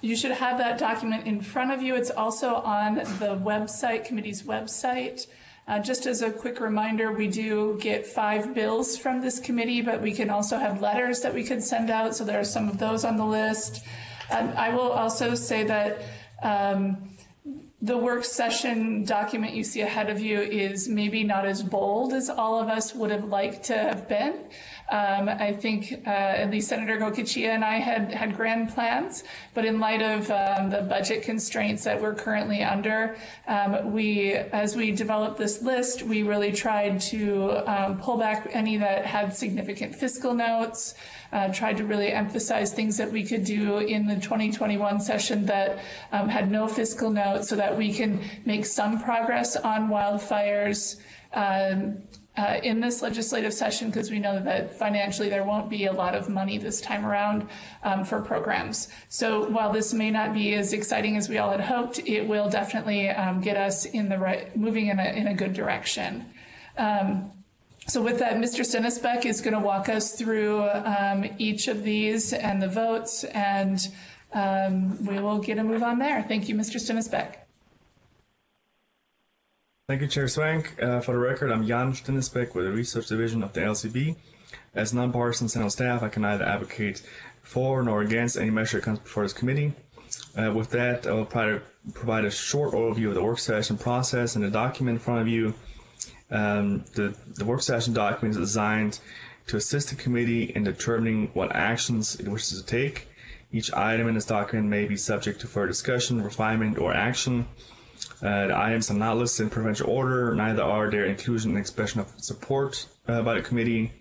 S1: you should have that document in front of you. It's also on the website, committee's website. Uh, just as a quick reminder, we do get five bills from this committee, but we can also have letters that we could send out. So there are some of those on the list. Um, I will also say that um, the work session document you see ahead of you is maybe not as bold as all of us would have liked to have been. Um, I think uh, at least Senator Goicoechea and I had had grand plans, but in light of um, the budget constraints that we're currently under, um, we, as we developed this list, we really tried to um, pull back any that had significant fiscal notes. Uh, tried to really emphasize things that we could do in the 2021 session that um, had no fiscal notes so that we can make some progress on wildfires. Um, uh, in this legislative session because we know that financially there won't be a lot of money this time around um, for programs. So while this may not be as exciting as we all had hoped, it will definitely um, get us in the right, moving in a, in a good direction. Um, so with that, Mr. Stinnesbeck is going to walk us through um, each of these and the votes, and um, we will get a move on there. Thank you, Mr. Stinnesbeck.
S2: Thank you, Chair Swank. Uh, for the record, I'm Jan Stinnesbeck with the Research Division of the LCB. As nonpartisan Senate staff, I can neither advocate for nor against any measure that comes before this committee. Uh, with that, I will provide a short overview of the work session process and the document in front of you. Um, the, the work session document is designed to assist the committee in determining what actions it wishes to take. Each item in this document may be subject to further discussion, refinement, or action. Uh, the items are not listed in provincial order, neither are their inclusion and expression of support uh, by the committee.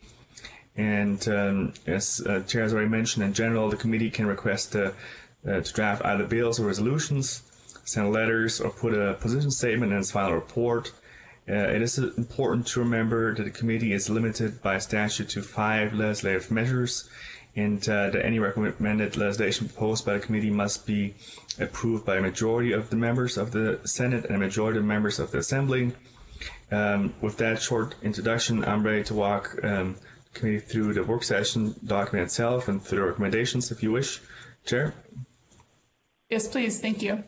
S2: And um, as uh, Chair has already mentioned, in general, the committee can request uh, uh, to draft either bills or resolutions, send letters, or put a position statement in its final report. Uh, it is important to remember that the committee is limited by statute to five legislative measures, and uh, that any recommended legislation proposed by the committee must be approved by a majority of the members of the Senate and a majority of members of the Assembly. Um, with that short introduction, I'm ready to walk um, the committee through the work session document itself and through the recommendations if you wish. Chair?
S1: Yes, please. Thank you.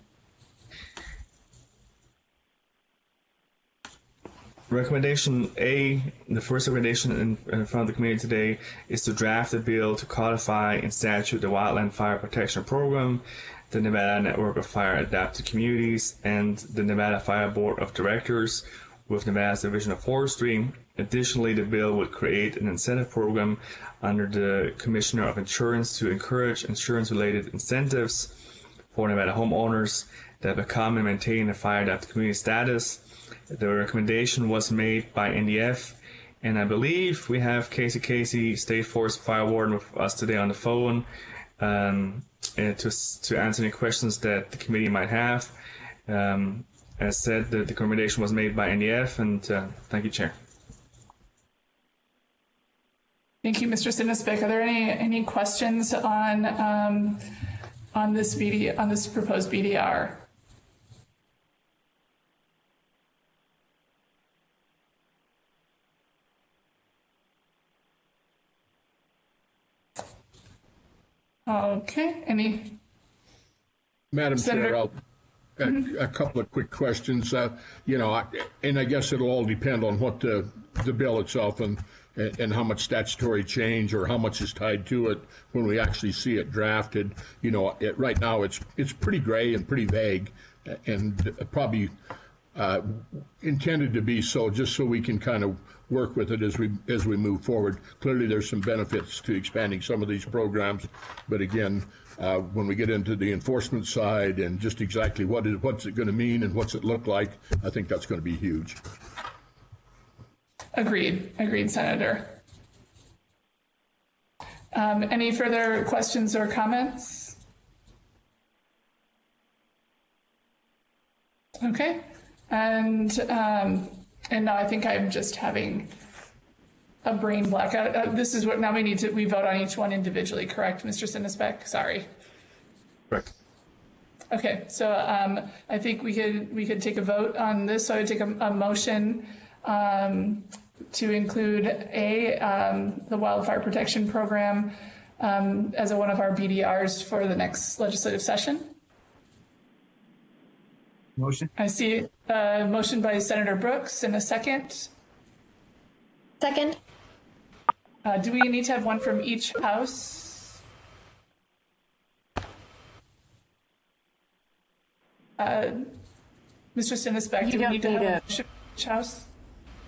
S2: Recommendation A, the first recommendation in, in front of the committee today is to draft a bill to codify in statute the Wildland Fire Protection Program, the Nevada Network of Fire Adapted Communities, and the Nevada Fire Board of Directors with Nevada's Division of Forestry. Additionally, the bill would create an incentive program under the Commissioner of Insurance to encourage insurance-related incentives for Nevada homeowners that become and maintain a fire adapted community status. The recommendation was made by NDF, and I believe we have Kacey KC, State Forest Fire Warden, with us today on the phone um, and to, to answer any questions that the committee might have. Um, as said, the, the recommendation was made by NDF, and uh, thank you, Chair.
S1: Thank you, Mr. Stinnesbeck. Are there any any questions on um, on this BD on this proposed BDR? Okay, any,
S11: Madam
S1: Senator-
S11: Chair, I'll, a, a couple of quick questions. Uh, you know, I, and I guess it'll all depend on what the, the bill itself and, and and how much statutory change or how much is tied to it when we actually see it drafted. You know, it, right now it's it's pretty gray and pretty vague, and probably uh, intended to be so, just so we can kind of work with it as we as we move forward. Clearly, there's some benefits to expanding some of these programs, but again, uh, when we get into the enforcement side and just exactly what is what's it going to mean and what's it look like, I think that's going to be huge.
S1: agreed, agreed, Senator. Um, any further questions or comments? Okay, and, um, and now I think I'm just having a brain blackout. Uh, this is what, now we need to, we vote on each one individually, correct, Mr. Stinnesbeck? Sorry.
S2: Correct.
S1: Okay, so um, I think we could, we could take a vote on this. So I would take a, a motion um, to include A, um, the Wildfire Protection Program um, as a one of our BDRs for the next legislative session.
S4: Motion.
S1: I see a motion by Senator Brooks and a second.
S16: Second.
S1: Uh, Do we need to have one from each house? Uh, Mr. Stinnesbeck,
S16: You
S1: do we
S16: don't
S1: need to
S16: need
S1: have a
S16: a-
S1: motion from each house?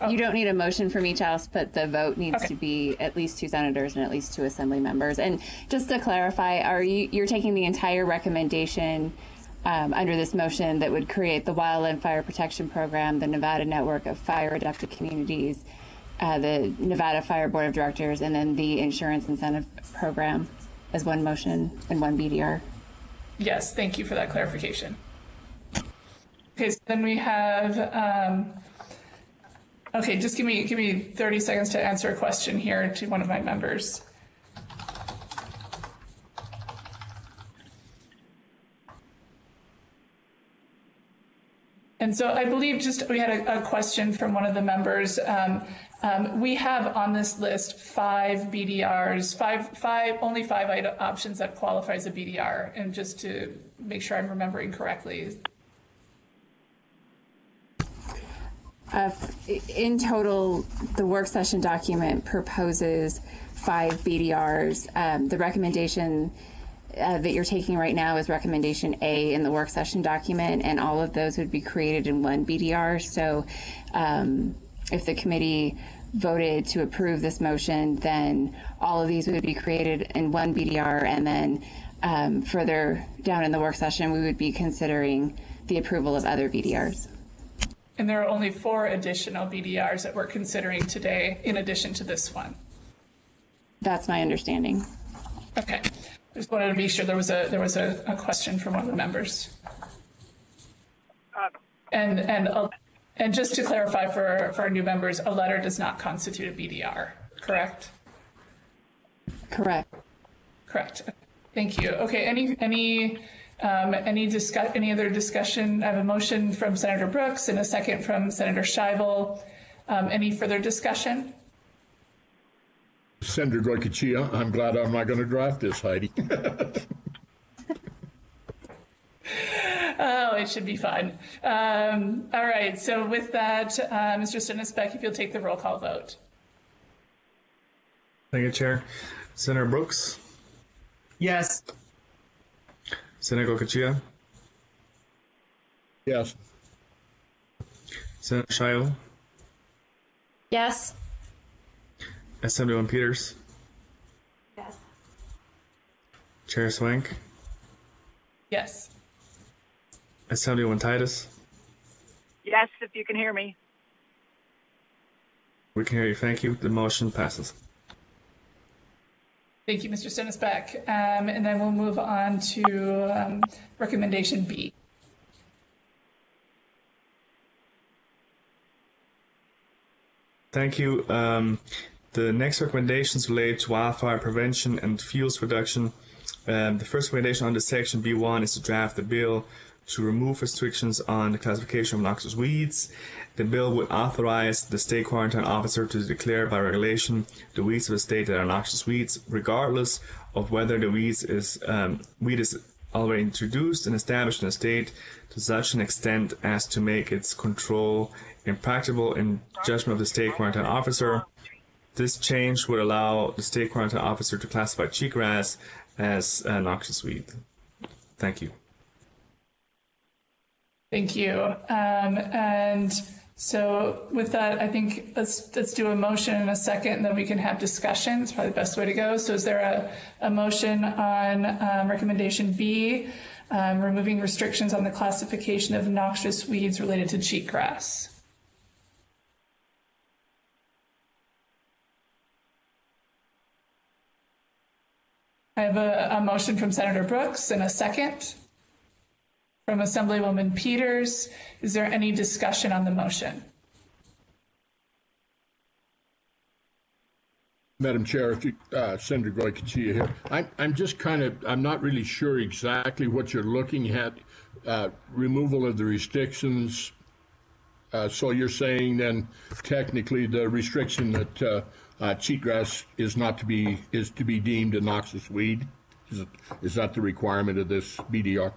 S16: You don't need a motion from each house, but the vote needs
S1: Okay.
S16: to be at least two senators and at least two assembly members. And just to clarify, are you, you're taking the entire recommendation um, under this motion that would create the Wildland Fire Protection Program, the Nevada Network of Fire Adapted Communities, uh, the Nevada Fire Board of Directors, and then the Insurance Incentive Program as one motion and one BDR?
S1: Yes, thank you for that clarification. Okay, so then we have, um, okay, just give me, give me 30 seconds to answer a question here to one of my members. And so I believe just, we had a, a question from one of the members. Um, um, we have on this list five BDRs, five, five, only five options that qualify as a BDR. And just to make sure I'm remembering correctly,
S16: Uh, in total, the work session document proposes five BDRs. Um, the recommendation uh, that you're taking right now is recommendation A in the work session document, and all of those would be created in one BDR. So, um, if the committee voted to approve this motion, then all of these would be created in one BDR, and then um, further down in the work session, we would be considering the approval of other BDRs.
S1: and there are only four additional BDRs that we're considering today in addition to this one.
S16: That's my understanding.
S1: Okay, just wanted to be sure there was a, there was a, a question from one of the members. And, and, uh, and just to clarify for, for our new members, a letter does not constitute a BDR, correct?
S16: Correct.
S1: Correct. Thank you. Okay, any, any, um, any discuss, any other discussion? I have a motion from Senator Brooks and a second from Senator Scheible. Um, any further discussion?
S11: Senator Goicoechea, I'm glad I'm not going to draft this, Heidi.
S1: Oh, it should be fun. Um, all right, so with that, uh, Mr. Stinnesbeck, if you'll take the roll call vote.
S2: Thank you, Chair. Senator Brooks,
S4: Yes.
S2: Senator Goicoechea,
S11: yes.
S2: Senator Shiloh,
S16: Yes.
S2: Assemblyman Peters,
S16: Yes.
S2: Chair Swank,
S1: Yes.
S2: Assemblywoman Titus.
S17: Yes, if you can hear me.
S2: We can hear you. Thank you. The motion passes.
S1: Thank you, Mr. Stinnesbeck. Um, and then we'll move on to um, recommendation B.
S2: Thank you. Um, the next recommendations relate to wildfire prevention and fuels reduction. Um, the first recommendation under section B1 is to draft the bill to remove restrictions on the classification of noxious weeds. The bill would authorize the state quarantine officer to declare by regulation the weeds of the state that are noxious weeds, regardless of whether the weeds is um, weed is already introduced and established in the state to such an extent as to make its control impracticable in judgment of the state quarantine officer. This change would allow the state quarantine officer to classify cheatgrass as a noxious weed. Thank you.
S1: Thank you. Um, and so with that, I think let's let's do a motion in a second, and then we can have discussion. It's probably the best way to go. So is there a, a motion on um, recommendation B, um, removing restrictions on the classification of noxious weeds related to cheatgrass? I have a, a motion from Senator Brooks and a second from Assemblywoman Peters. Is there any discussion on the motion?
S11: Madam Chair, if you, uh, Senator Goicoechea here, I'm, I'm just kind of, I'm not really sure exactly what you're looking at. Uh, removal of the restrictions. Uh, so you're saying then technically the restriction that uh, cheatgrass is not to be is to be deemed a noxious weed. Is, it, is that the requirement of this BDR?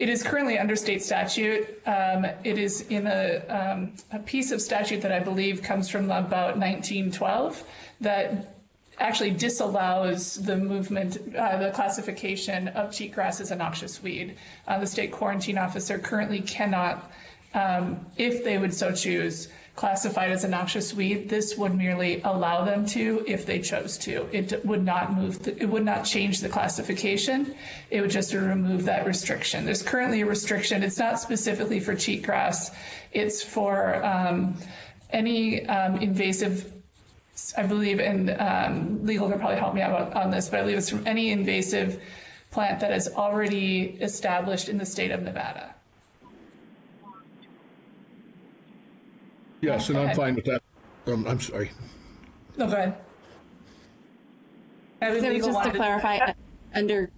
S1: It is currently under state statute. Um, it is in a, um, a piece of statute that I believe comes from about 1912 that actually disallows the movement, uh, the classification of cheatgrass as a noxious weed. Uh, the state quarantine officer currently cannot, um, if they would so choose, classified as a noxious weed. This would merely allow them to if they chose to. It would not move, the, it would not change the classification. It would just remove that restriction. There's currently a restriction. It's not specifically for cheatgrass. It's for um, any um, invasive I believe, and um, legal can probably help me out on this, but I believe it's from any invasive plant that is already established in the state of Nevada.
S11: Yes, and I'm fine with that. Um, I'm sorry.
S1: No, go ahead.
S16: So just to clarify, uh, under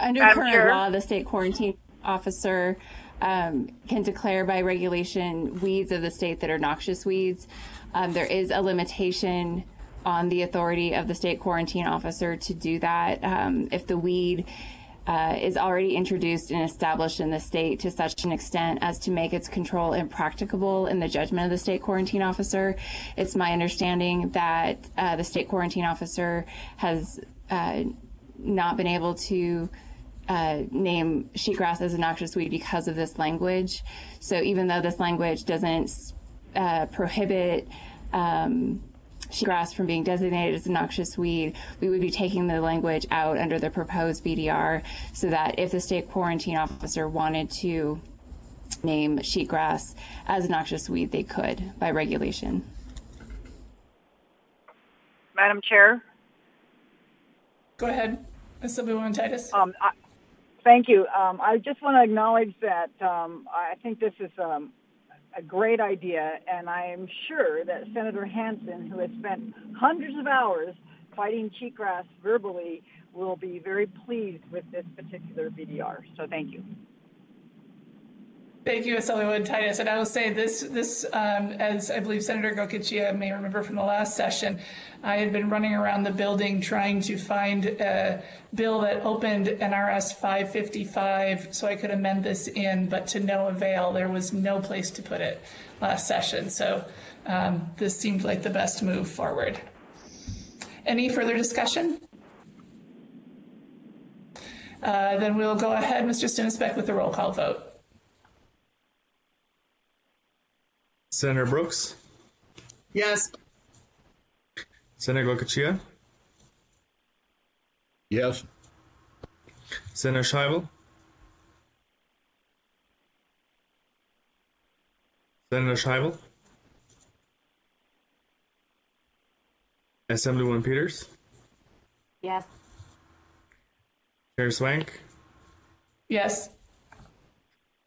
S16: under
S17: Madam
S16: current
S17: Chair.
S16: law, the state quarantine officer um, can declare by regulation weeds of the state that are noxious weeds. Um, there is a limitation on the authority of the state quarantine officer to do that. Um, if the weed uh, is already introduced and established in the state to such an extent as to make its control impracticable in the judgment of the state quarantine officer. It's my understanding that uh, the state quarantine officer has uh, not been able to uh, name cheatgrass as a noxious weed because of this language. So even though this language doesn't uh, prohibit um, cheatgrass from being designated as a noxious weed, we would be taking the language out under the proposed BDR so that if the state quarantine officer wanted to name cheatgrass as a noxious weed, they could by regulation.
S17: Madam Chair?
S1: Go ahead, Assemblywoman Titus.
S17: Um, I, thank you. Um, I just want to acknowledge that um, I think this is um, a great idea, and I am sure that Senator Hansen, who has spent hundreds of hours fighting cheatgrass verbally, will be very pleased with this particular BDR. So thank you.
S1: Thank you, Assemblywoman Titus. And I will say this, this um, as I believe Senator Goicoechea may remember from the last session, I had been running around the building trying to find a bill that opened NRS 555 so I could amend this in, but to no avail. There was no place to put it last session. So um, this seemed like the best move forward. Any further discussion? Uh, then we'll go ahead, Mr. Stinnesbeck, with the roll call vote.
S2: Senator Brooks,
S4: Yes.
S2: Senator Goicoechea,
S11: Yes.
S2: Senator Scheible, Senator Scheible, Assemblywoman Peters,
S5: Yes.
S2: Chair Swank,
S1: Yes.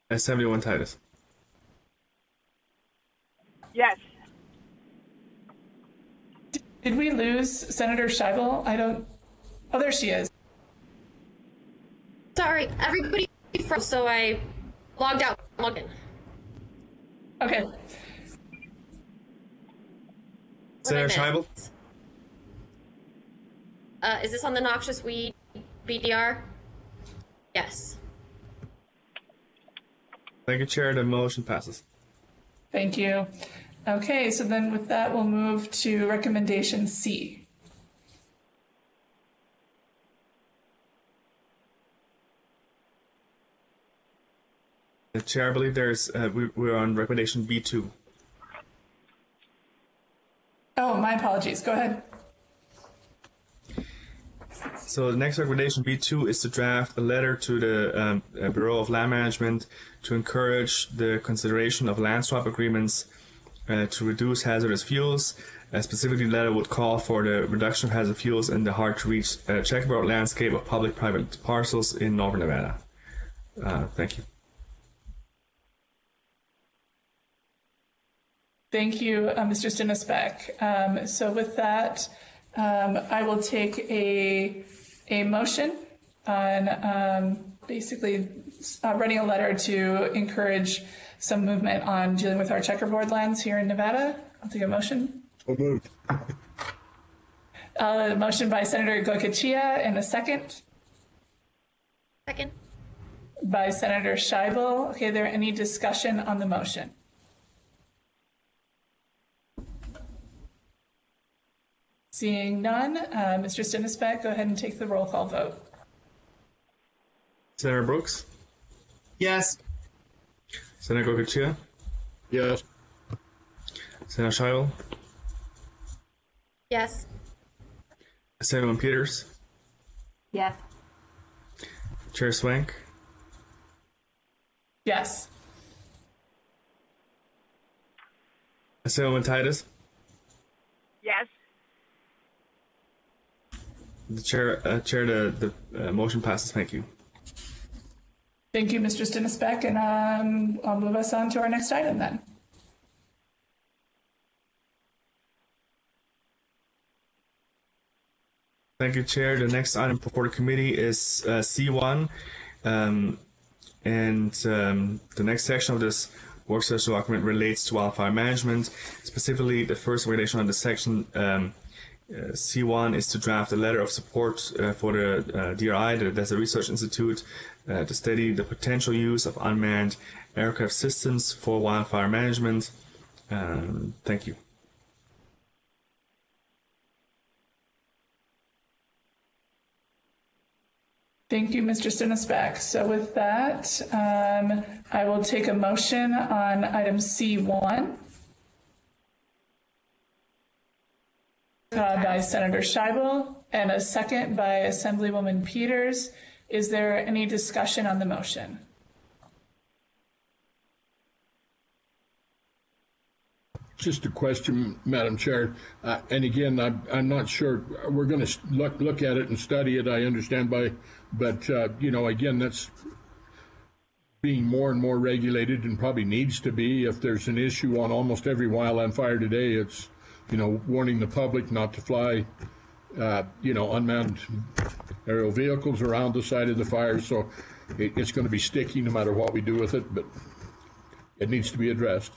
S2: Assemblywoman Titus.
S17: Yes.
S1: Did we lose Senator Scheible? I don't. Oh, there she is.
S18: Sorry, everybody froze, so I logged out, logged in.
S1: Okay.
S2: Senator Scheible?
S18: Uh, is this on the noxious weed BDR? Yes.
S2: Thank you, Chair. The motion passes.
S1: Thank you. Okay, so then with that, we'll move to recommendation C.
S2: The Chair, I believe there's uh, we, we're on recommendation B2.
S1: Oh, my apologies. Go ahead.
S2: So the next recommendation B2 is to draft a letter to the um, uh, Bureau of Land Management to encourage the consideration of land swap agreements uh, to reduce hazardous fuels. Uh, specifically, the letter would call for the reduction of hazardous fuels in the hard-to-reach uh, checkerboard landscape of public-private parcels in northern Nevada. Uh, thank you.
S1: Thank you, uh, Mr. Stinnesbeck. Um, so with that, um, I will take a, a motion on um, basically uh, writing a letter to encourage some movement on dealing with our checkerboard lands here in Nevada. I'll take a motion.
S11: So moved.
S1: Uh, motion by Senator Goicoechea and a second
S18: Second.
S1: by Senator Scheible. Okay, there any discussion on the motion? Seeing none, uh, Mr. Stinnesbeck, go ahead and take the roll call vote.
S2: Senator Brooks?
S4: Yes.
S2: Senator Goicoechea?
S11: Yes.
S2: Senator Scheible?
S18: Yes.
S2: Senator Peters?
S5: Yes.
S2: Chair Swank?
S1: Yes.
S2: Senator Titus?
S17: Yes.
S2: The chair, uh, chair, the, the uh, motion passes. Thank you.
S1: Thank you, Mr. Stinnesbeck, and um, I'll move us on to our next item then.
S2: Thank you, Chair. The next item before the committee is uh, C1. Um, and um, the next section of this work session document relates to wildfire management. Specifically, the first regulation on the section um, uh, C1 is to draft a letter of support uh, for the uh, DRI, the Desert Research Institute, uh, to study the potential use of unmanned aircraft systems for wildfire management. Um, thank you.
S1: Thank you, Mr. Stinnesbeck. So with that, um, I will take a motion on item C1 uh, by Senator Scheible and a second by Assemblywoman Peters. Is there any discussion on the motion?
S11: Just a question, Madam Chair. Uh, and again, I'm, I'm not sure. We're going to look look at it and study it. I understand by, but uh, you know, again, that's being more and more regulated and probably needs to be. If there's an issue on almost every wildland fire today, it's you know warning the public not to fly, uh, you know, unmanned aerial vehicles around the site of the fire. So it, it's going to be sticky no matter what we do with it, but it needs to be addressed.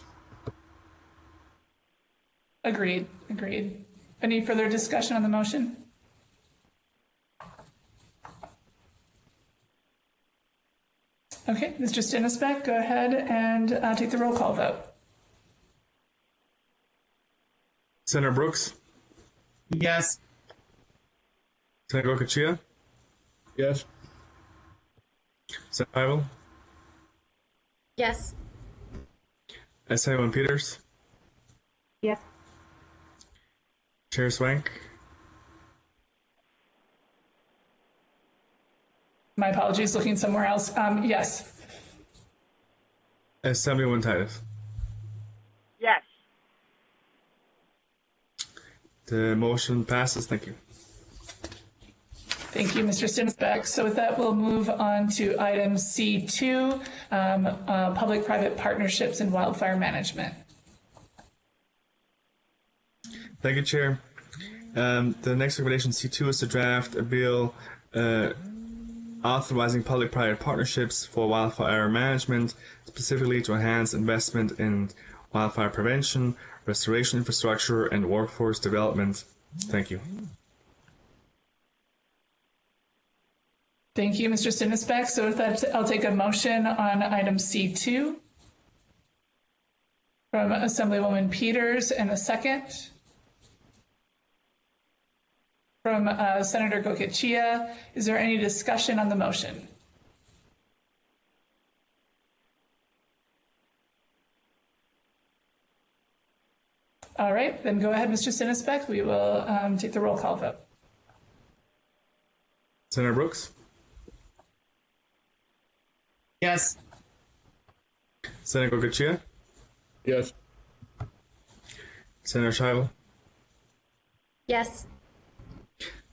S1: Agreed, agreed. Any further discussion on the motion? Okay, Mr. Stinnesbeck, go ahead and uh, take the roll call vote.
S2: Senator Brooks?
S4: Yes.
S2: Senator Goicoechea?
S11: Yes.
S2: Senator Scheible?
S18: Yes.
S2: Senator Peters?
S5: Yes.
S2: Chair Swank?
S1: My apologies, looking somewhere else. Um, yes.
S2: Assemblywoman Titus?
S17: Yes.
S2: The motion passes. Thank you.
S1: Thank you, Mr. Stinnesbeck. So with that, we'll move on to item C2, um, uh, public-private partnerships in wildfire management.
S2: Thank you, Chair. Um, the next recommendation C2 is to draft a bill uh, authorizing public-private partnerships for wildfire management, specifically to enhance investment in wildfire prevention, restoration infrastructure, and workforce development. Thank you.
S1: Thank you, Mr. Stinnesbeck. So with that, I'll take a motion on item C2 from Assemblywoman Peters and a second from uh, Senator Goicoechea. Is there any discussion on the motion? All right, then go ahead, Mr. Stinnesbeck. We will um, take the roll call vote.
S2: Senator Brooks?
S4: Yes.
S2: Senator Goicoechea?
S11: Yes.
S2: Senator Scheible?
S18: Yes.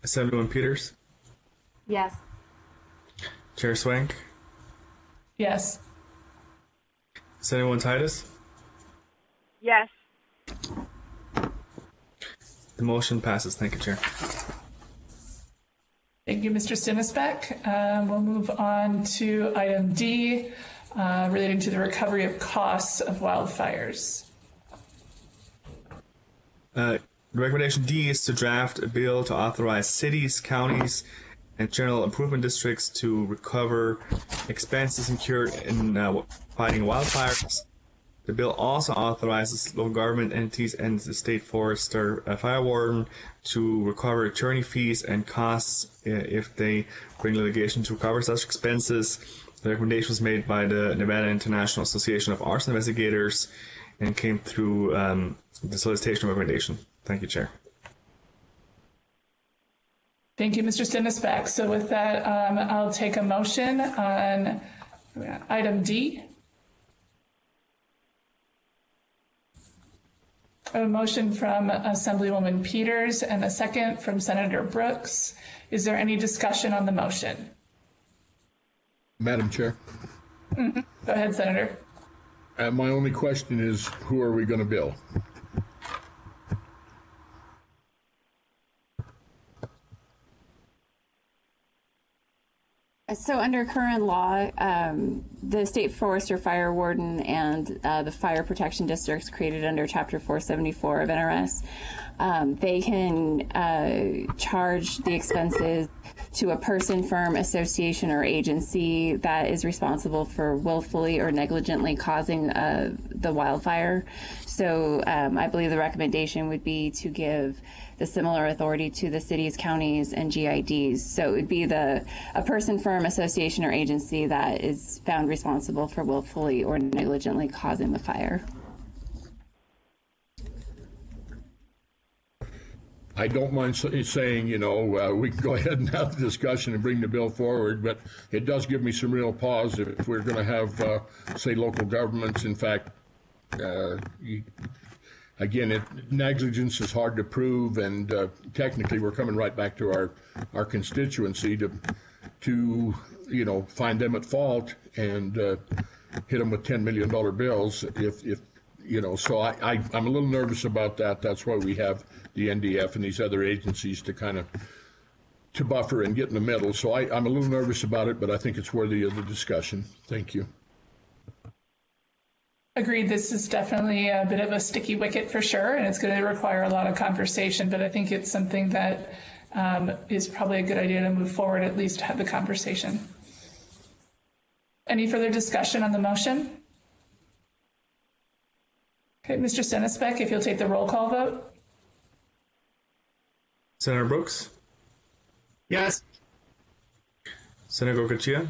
S2: Assemblywoman Peters?
S5: Yes.
S2: Chair Swank?
S1: Yes.
S2: Senator Titus?
S17: Yes.
S2: The motion passes. Thank you, Chair.
S1: Thank you, Mr. Stinnesbeck. Um, we'll move on to item D, uh, relating to the recovery of costs of wildfires.
S2: Uh, recommendation D is to draft a bill to authorize cities, counties, and general improvement districts to recover expenses incurred in uh, fighting wildfires. The bill also authorizes local government entities and the state forester uh, fire warden to recover attorney fees and costs uh, if they bring litigation to recover such expenses. The recommendation was made by the Nevada International Association of Arson Investigators and came through um, the solicitation recommendation. Thank you, Chair.
S1: Thank you, Mr. Stinnesbeck. So with that, um, I'll take a motion on item D. A motion from Assemblywoman Peters and a second from Senator Brooks. Is there any discussion on the motion?
S11: Madam Chair,
S1: Mhm. Go ahead, Senator.
S11: uh, my only question is, who are we going to bill?
S16: So under current law, um, the state forester fire warden and uh, the fire protection districts created under Chapter 474 of NRS, um, they can uh, charge the expenses to a person, firm, association, or agency that is responsible for willfully or negligently causing uh, the wildfire. So um, I believe the recommendation would be to give the similar authority to the cities, counties, and GIDs. So it would be the a person, firm, association, or agency that is found responsible for willfully or negligently causing the fire.
S11: I don't mind saying, you know, uh, we can go ahead and have the discussion and bring the bill forward, but it does give me some real pause if we're going to have, uh, say, local governments, in fact, uh, again, it, negligence is hard to prove, and uh, technically, we're coming right back to our, our constituency to, to, you know, find them at fault and uh, hit them with $10 million bills if, if you know, so I, I, I'm a little nervous about that. That's why we have the NDF and these other agencies to kind of to buffer and get in the middle. So I, I'm a little nervous about it, but I think it's worthy of the discussion. Thank you.
S1: Agreed. This is definitely a bit of a sticky wicket for sure, and it's going to require a lot of conversation. But I think it's something that um, is probably a good idea to move forward, at least have the conversation. Any further discussion on the motion? Okay, Mr. Stinnesbeck, if you'll take the roll call vote.
S2: Senator Brooks?
S4: Yes.
S2: Senator Goicoechea?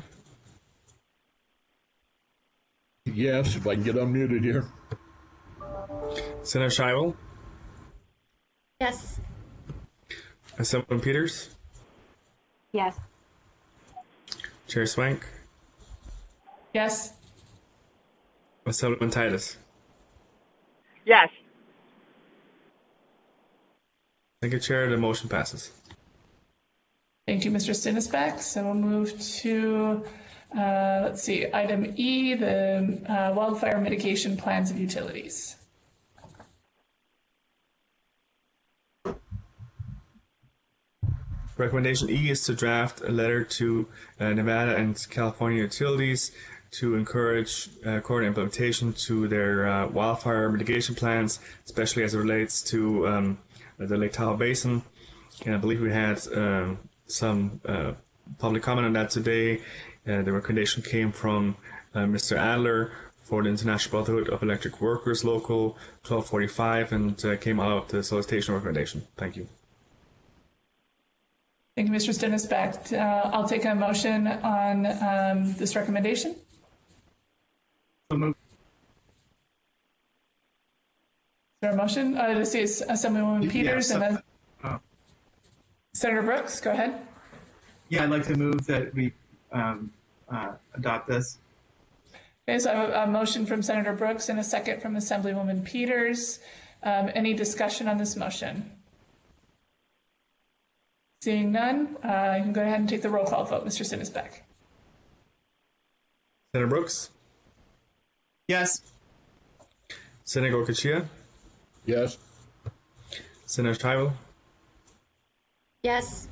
S11: Yes, if I can get unmuted here.
S2: Senator Scheible?
S18: Yes.
S2: Assemblyman Peters?
S5: Yes.
S2: Chair Swank?
S1: Yes.
S2: Assemblyman Titus?
S17: Yes.
S2: Thank you, Chair. The motion passes.
S1: Thank you, Mr. Stinnesbeck. So we'll move to, uh, let's see, item E, the uh, wildfire mitigation plans of utilities.
S2: Recommendation E is to draft a letter to uh, Nevada and California utilities to encourage uh, implementation to their uh, wildfire mitigation plans, especially as it relates to um, the Lake Tahoe Basin. And I believe we had um, some uh, public comment on that today. Uh, the recommendation came from uh, Mr. Adler for the International Brotherhood of Electric Workers Local 1245 and uh, came out of the solicitation recommendation. Thank you.
S1: Thank you, Mr. Stinnesbeck. Uh, I'll take a motion on um, this recommendation.
S4: So
S1: Is there a motion? Uh, this is Assemblywoman Peters
S4: so-
S1: and then
S4: oh.
S1: Senator Brooks. Go ahead.
S4: Yeah, I'd like to move that we um, uh, adopt this.
S1: Okay, so I have a, a motion from Senator Brooks and a second from Assemblywoman Peters. Um, any discussion on this motion? Seeing none, uh, you can go ahead and take the roll call vote, Mr. Stinnesbeck.
S2: Senator Brooks?
S4: Yes.
S2: Senator Goicoechea?
S11: Yes.
S2: Senator Scheible?
S18: Yes.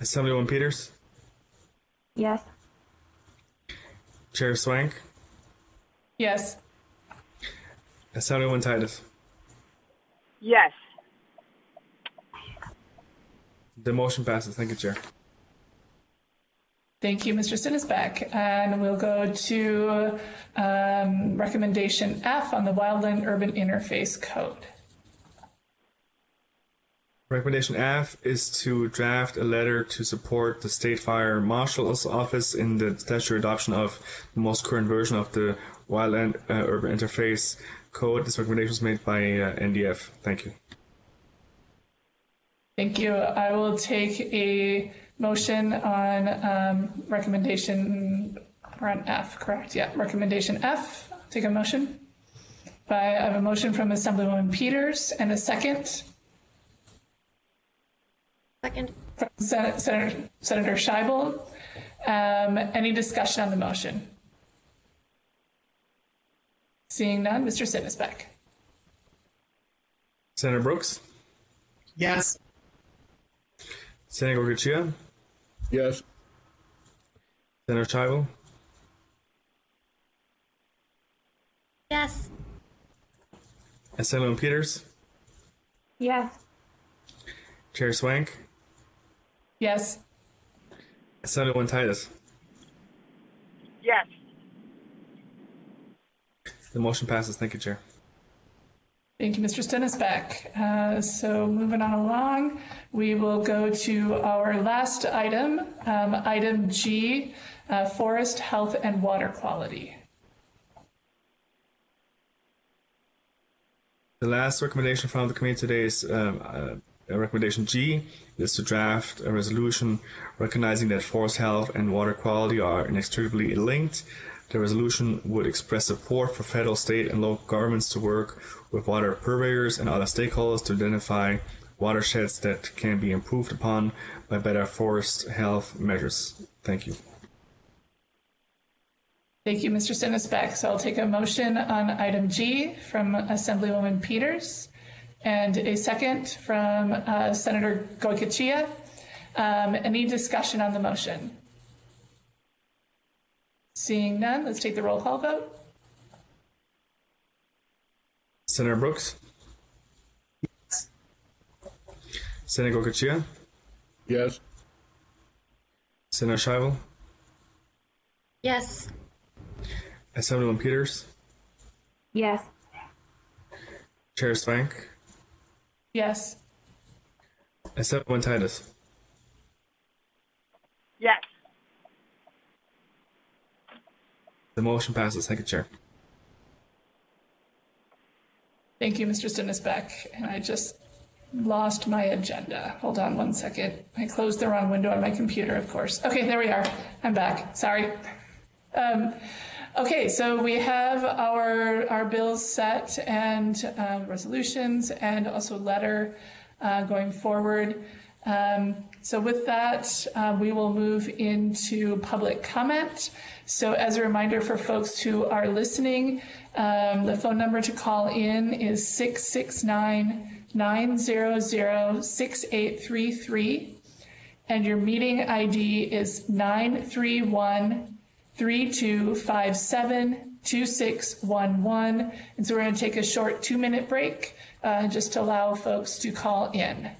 S2: Assemblywoman Peters?
S5: Yes.
S2: Chair Swank?
S1: Yes.
S2: Assemblywoman Titus?
S17: Yes.
S2: The motion passes. Thank you, Chair.
S1: Thank you, Mr. Stinnesbeck. And we'll go to um, recommendation F on the Wildland Urban Interface Code.
S2: Recommendation F is to draft a letter to support the State Fire Marshal's Office in the statutory adoption of the most current version of the Wildland uh, Urban Interface Code. This recommendation was made by uh, NDF. Thank you.
S1: Thank you. I will take a motion on um, recommendation, on F, correct? Yeah, recommendation F. Take a motion. By, I have a motion from Assemblywoman Peters and a second
S18: Second.
S1: from Sen- Senator, Senator Scheible. Um, any discussion on the motion? Seeing none, Mr. Stinnesbeck.
S2: Senator Brooks?
S4: Yes.
S2: Senator Goicoechea?
S11: Yes.
S2: Senator Scheible?
S18: Yes.
S2: Assemblywoman Peters?
S5: Yes.
S2: Chair Swank?
S1: Yes.
S2: Assemblywoman Titus?
S17: Yes.
S2: The motion passes. Thank you, Chair.
S1: Thank you, Mr. Stinnesbeck. Uh, so moving on along, we will go to our last item, um, item G, uh, forest health and water quality.
S2: The last recommendation from the committee today is um, uh, recommendation G is to draft a resolution recognizing that forest health and water quality are inextricably linked. The resolution would express support for federal, state, and local governments to work with water purveyors and other stakeholders to identify watersheds that can be improved upon by better forest health measures. Thank you.
S1: Thank you, Mr. Stinnesbeck. So I'll take a motion on item G from Assemblywoman Peters and a second from uh, Senator Goicoechea. Um, any discussion on the motion? Seeing none, let's take the roll call vote.
S2: Senator Brooks? Yes. Senator Goicoechea?
S11: Yes.
S2: Senator Scheible?
S18: Yes.
S2: Assemblywoman Peters?
S5: Yes.
S2: Chair Swank?
S1: Yes.
S2: Assemblywoman Titus?
S17: Yes.
S2: The motion passes. Thank you, Chair.
S1: Thank you, Mr. Stinnesbeck. And I just lost my agenda. Hold on one second. I closed the wrong window on my computer, of course. Okay, there we are. I'm back. Sorry. Um, okay, so we have our our bills set and uh, resolutions and also letter uh, going forward. Um, so with that, uh, we will move into public comment. So as a reminder for folks who are listening, um, the phone number to call in is 669 900 6833. and your meeting ID is 931 3257 2611. And so we're going to take a short two minute break uh, just to allow folks to call in.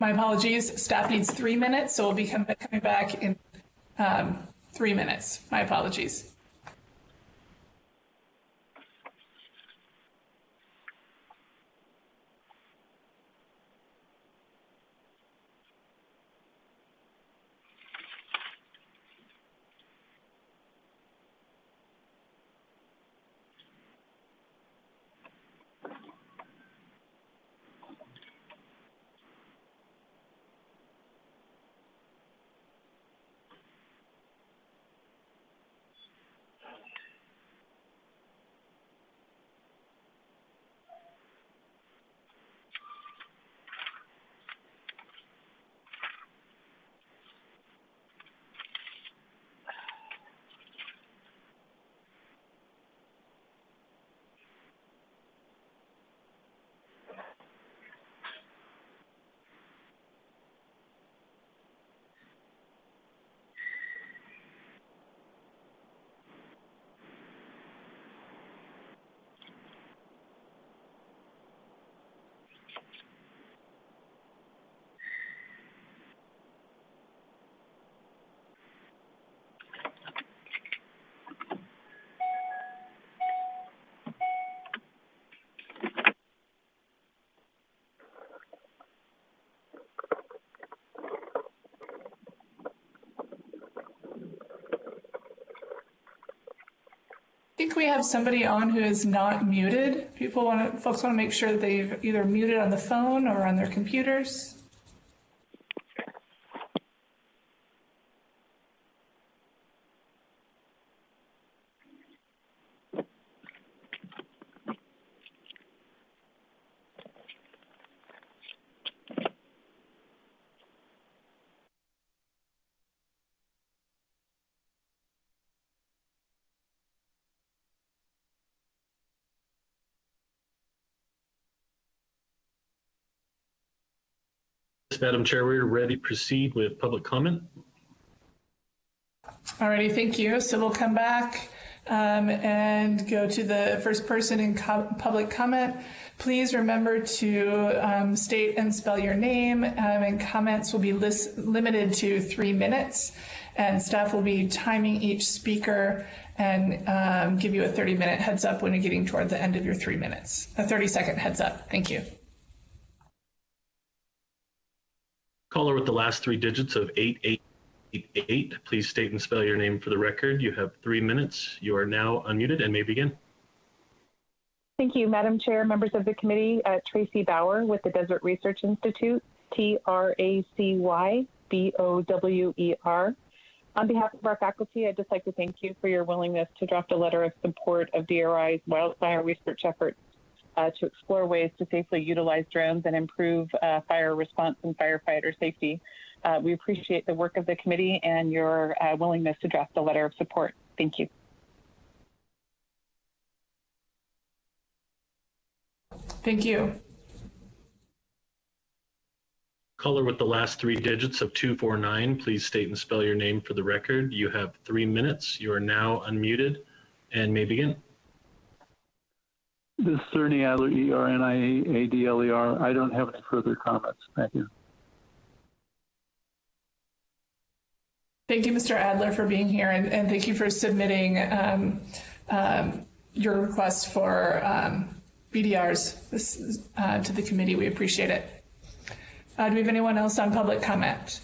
S1: My apologies. Staff needs three minutes, so we'll be coming back in um, three minutes. My apologies. Think we have somebody on who is not muted. People want to, folks want to make sure that they've either muted on the phone or on their computers.
S6: Madam Chair, we're ready to proceed with public comment.
S1: Alrighty, thank you. So we'll come back um, and go to the first person in co public comment. Please remember to um, state and spell your name, um, and comments will be limited to three minutes. And staff will be timing each speaker and um, give you a 30 minute heads up when you're getting toward the end of your three minutes. A 30 second heads up. Thank you.
S6: Caller with the last three digits of 8888. Please state and spell your name for the record. You have three minutes. You are now unmuted and may begin.
S19: Thank you, Madam Chair, members of the committee. Uh, Tracy Bower with the Desert Research Institute, T R A C Y B O W E R. On behalf of our faculty, I'd just like to thank you for your willingness to draft a letter of support of DRI's wildfire research efforts uh, to explore ways to safely utilize drones and improve uh, fire response and firefighter safety. Uh, we appreciate the work of the committee and your uh, willingness to draft a letter of support. Thank you.
S1: Thank you.
S6: Caller with the last three digits of 249, please state and spell your name for the record. You have three minutes. You are now unmuted and may begin.
S7: This is Ernie Adler, E-R-N-I-A-D-L-E-R. I don't have any further comments. Thank you.
S1: Thank you, Mr. Adler, for being here, and, and thank you for submitting um, um, your request for um, BDRs this, uh, to the committee. We appreciate it. Uh, do we have anyone else on public comment?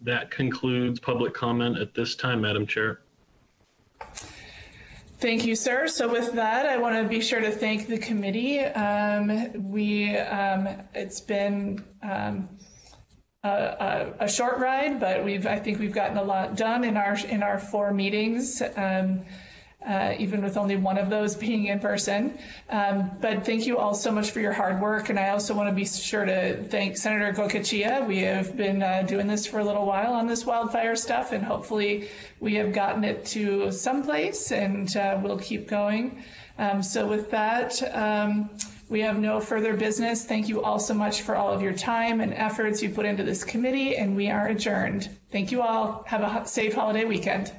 S6: That concludes public comment at this time, Madam Chair.
S1: Thank you, sir. So with that, I want to be sure to thank the committee. Um, we, um, it's been um, a, a, short ride, but we've, I think we've gotten a lot done in our in our four meetings. Uh, even with only one of those being in person. Um, but thank you all so much for your hard work. And I also want to be sure to thank Senator Goicoechea. We have been uh, doing this for a little while on this wildfire stuff, and hopefully we have gotten it to someplace and uh, we'll keep going. Um, so with that, um, we have no further business. Thank you all so much for all of your time and efforts you put into this committee, and we are adjourned. Thank you all. Have a safe holiday weekend.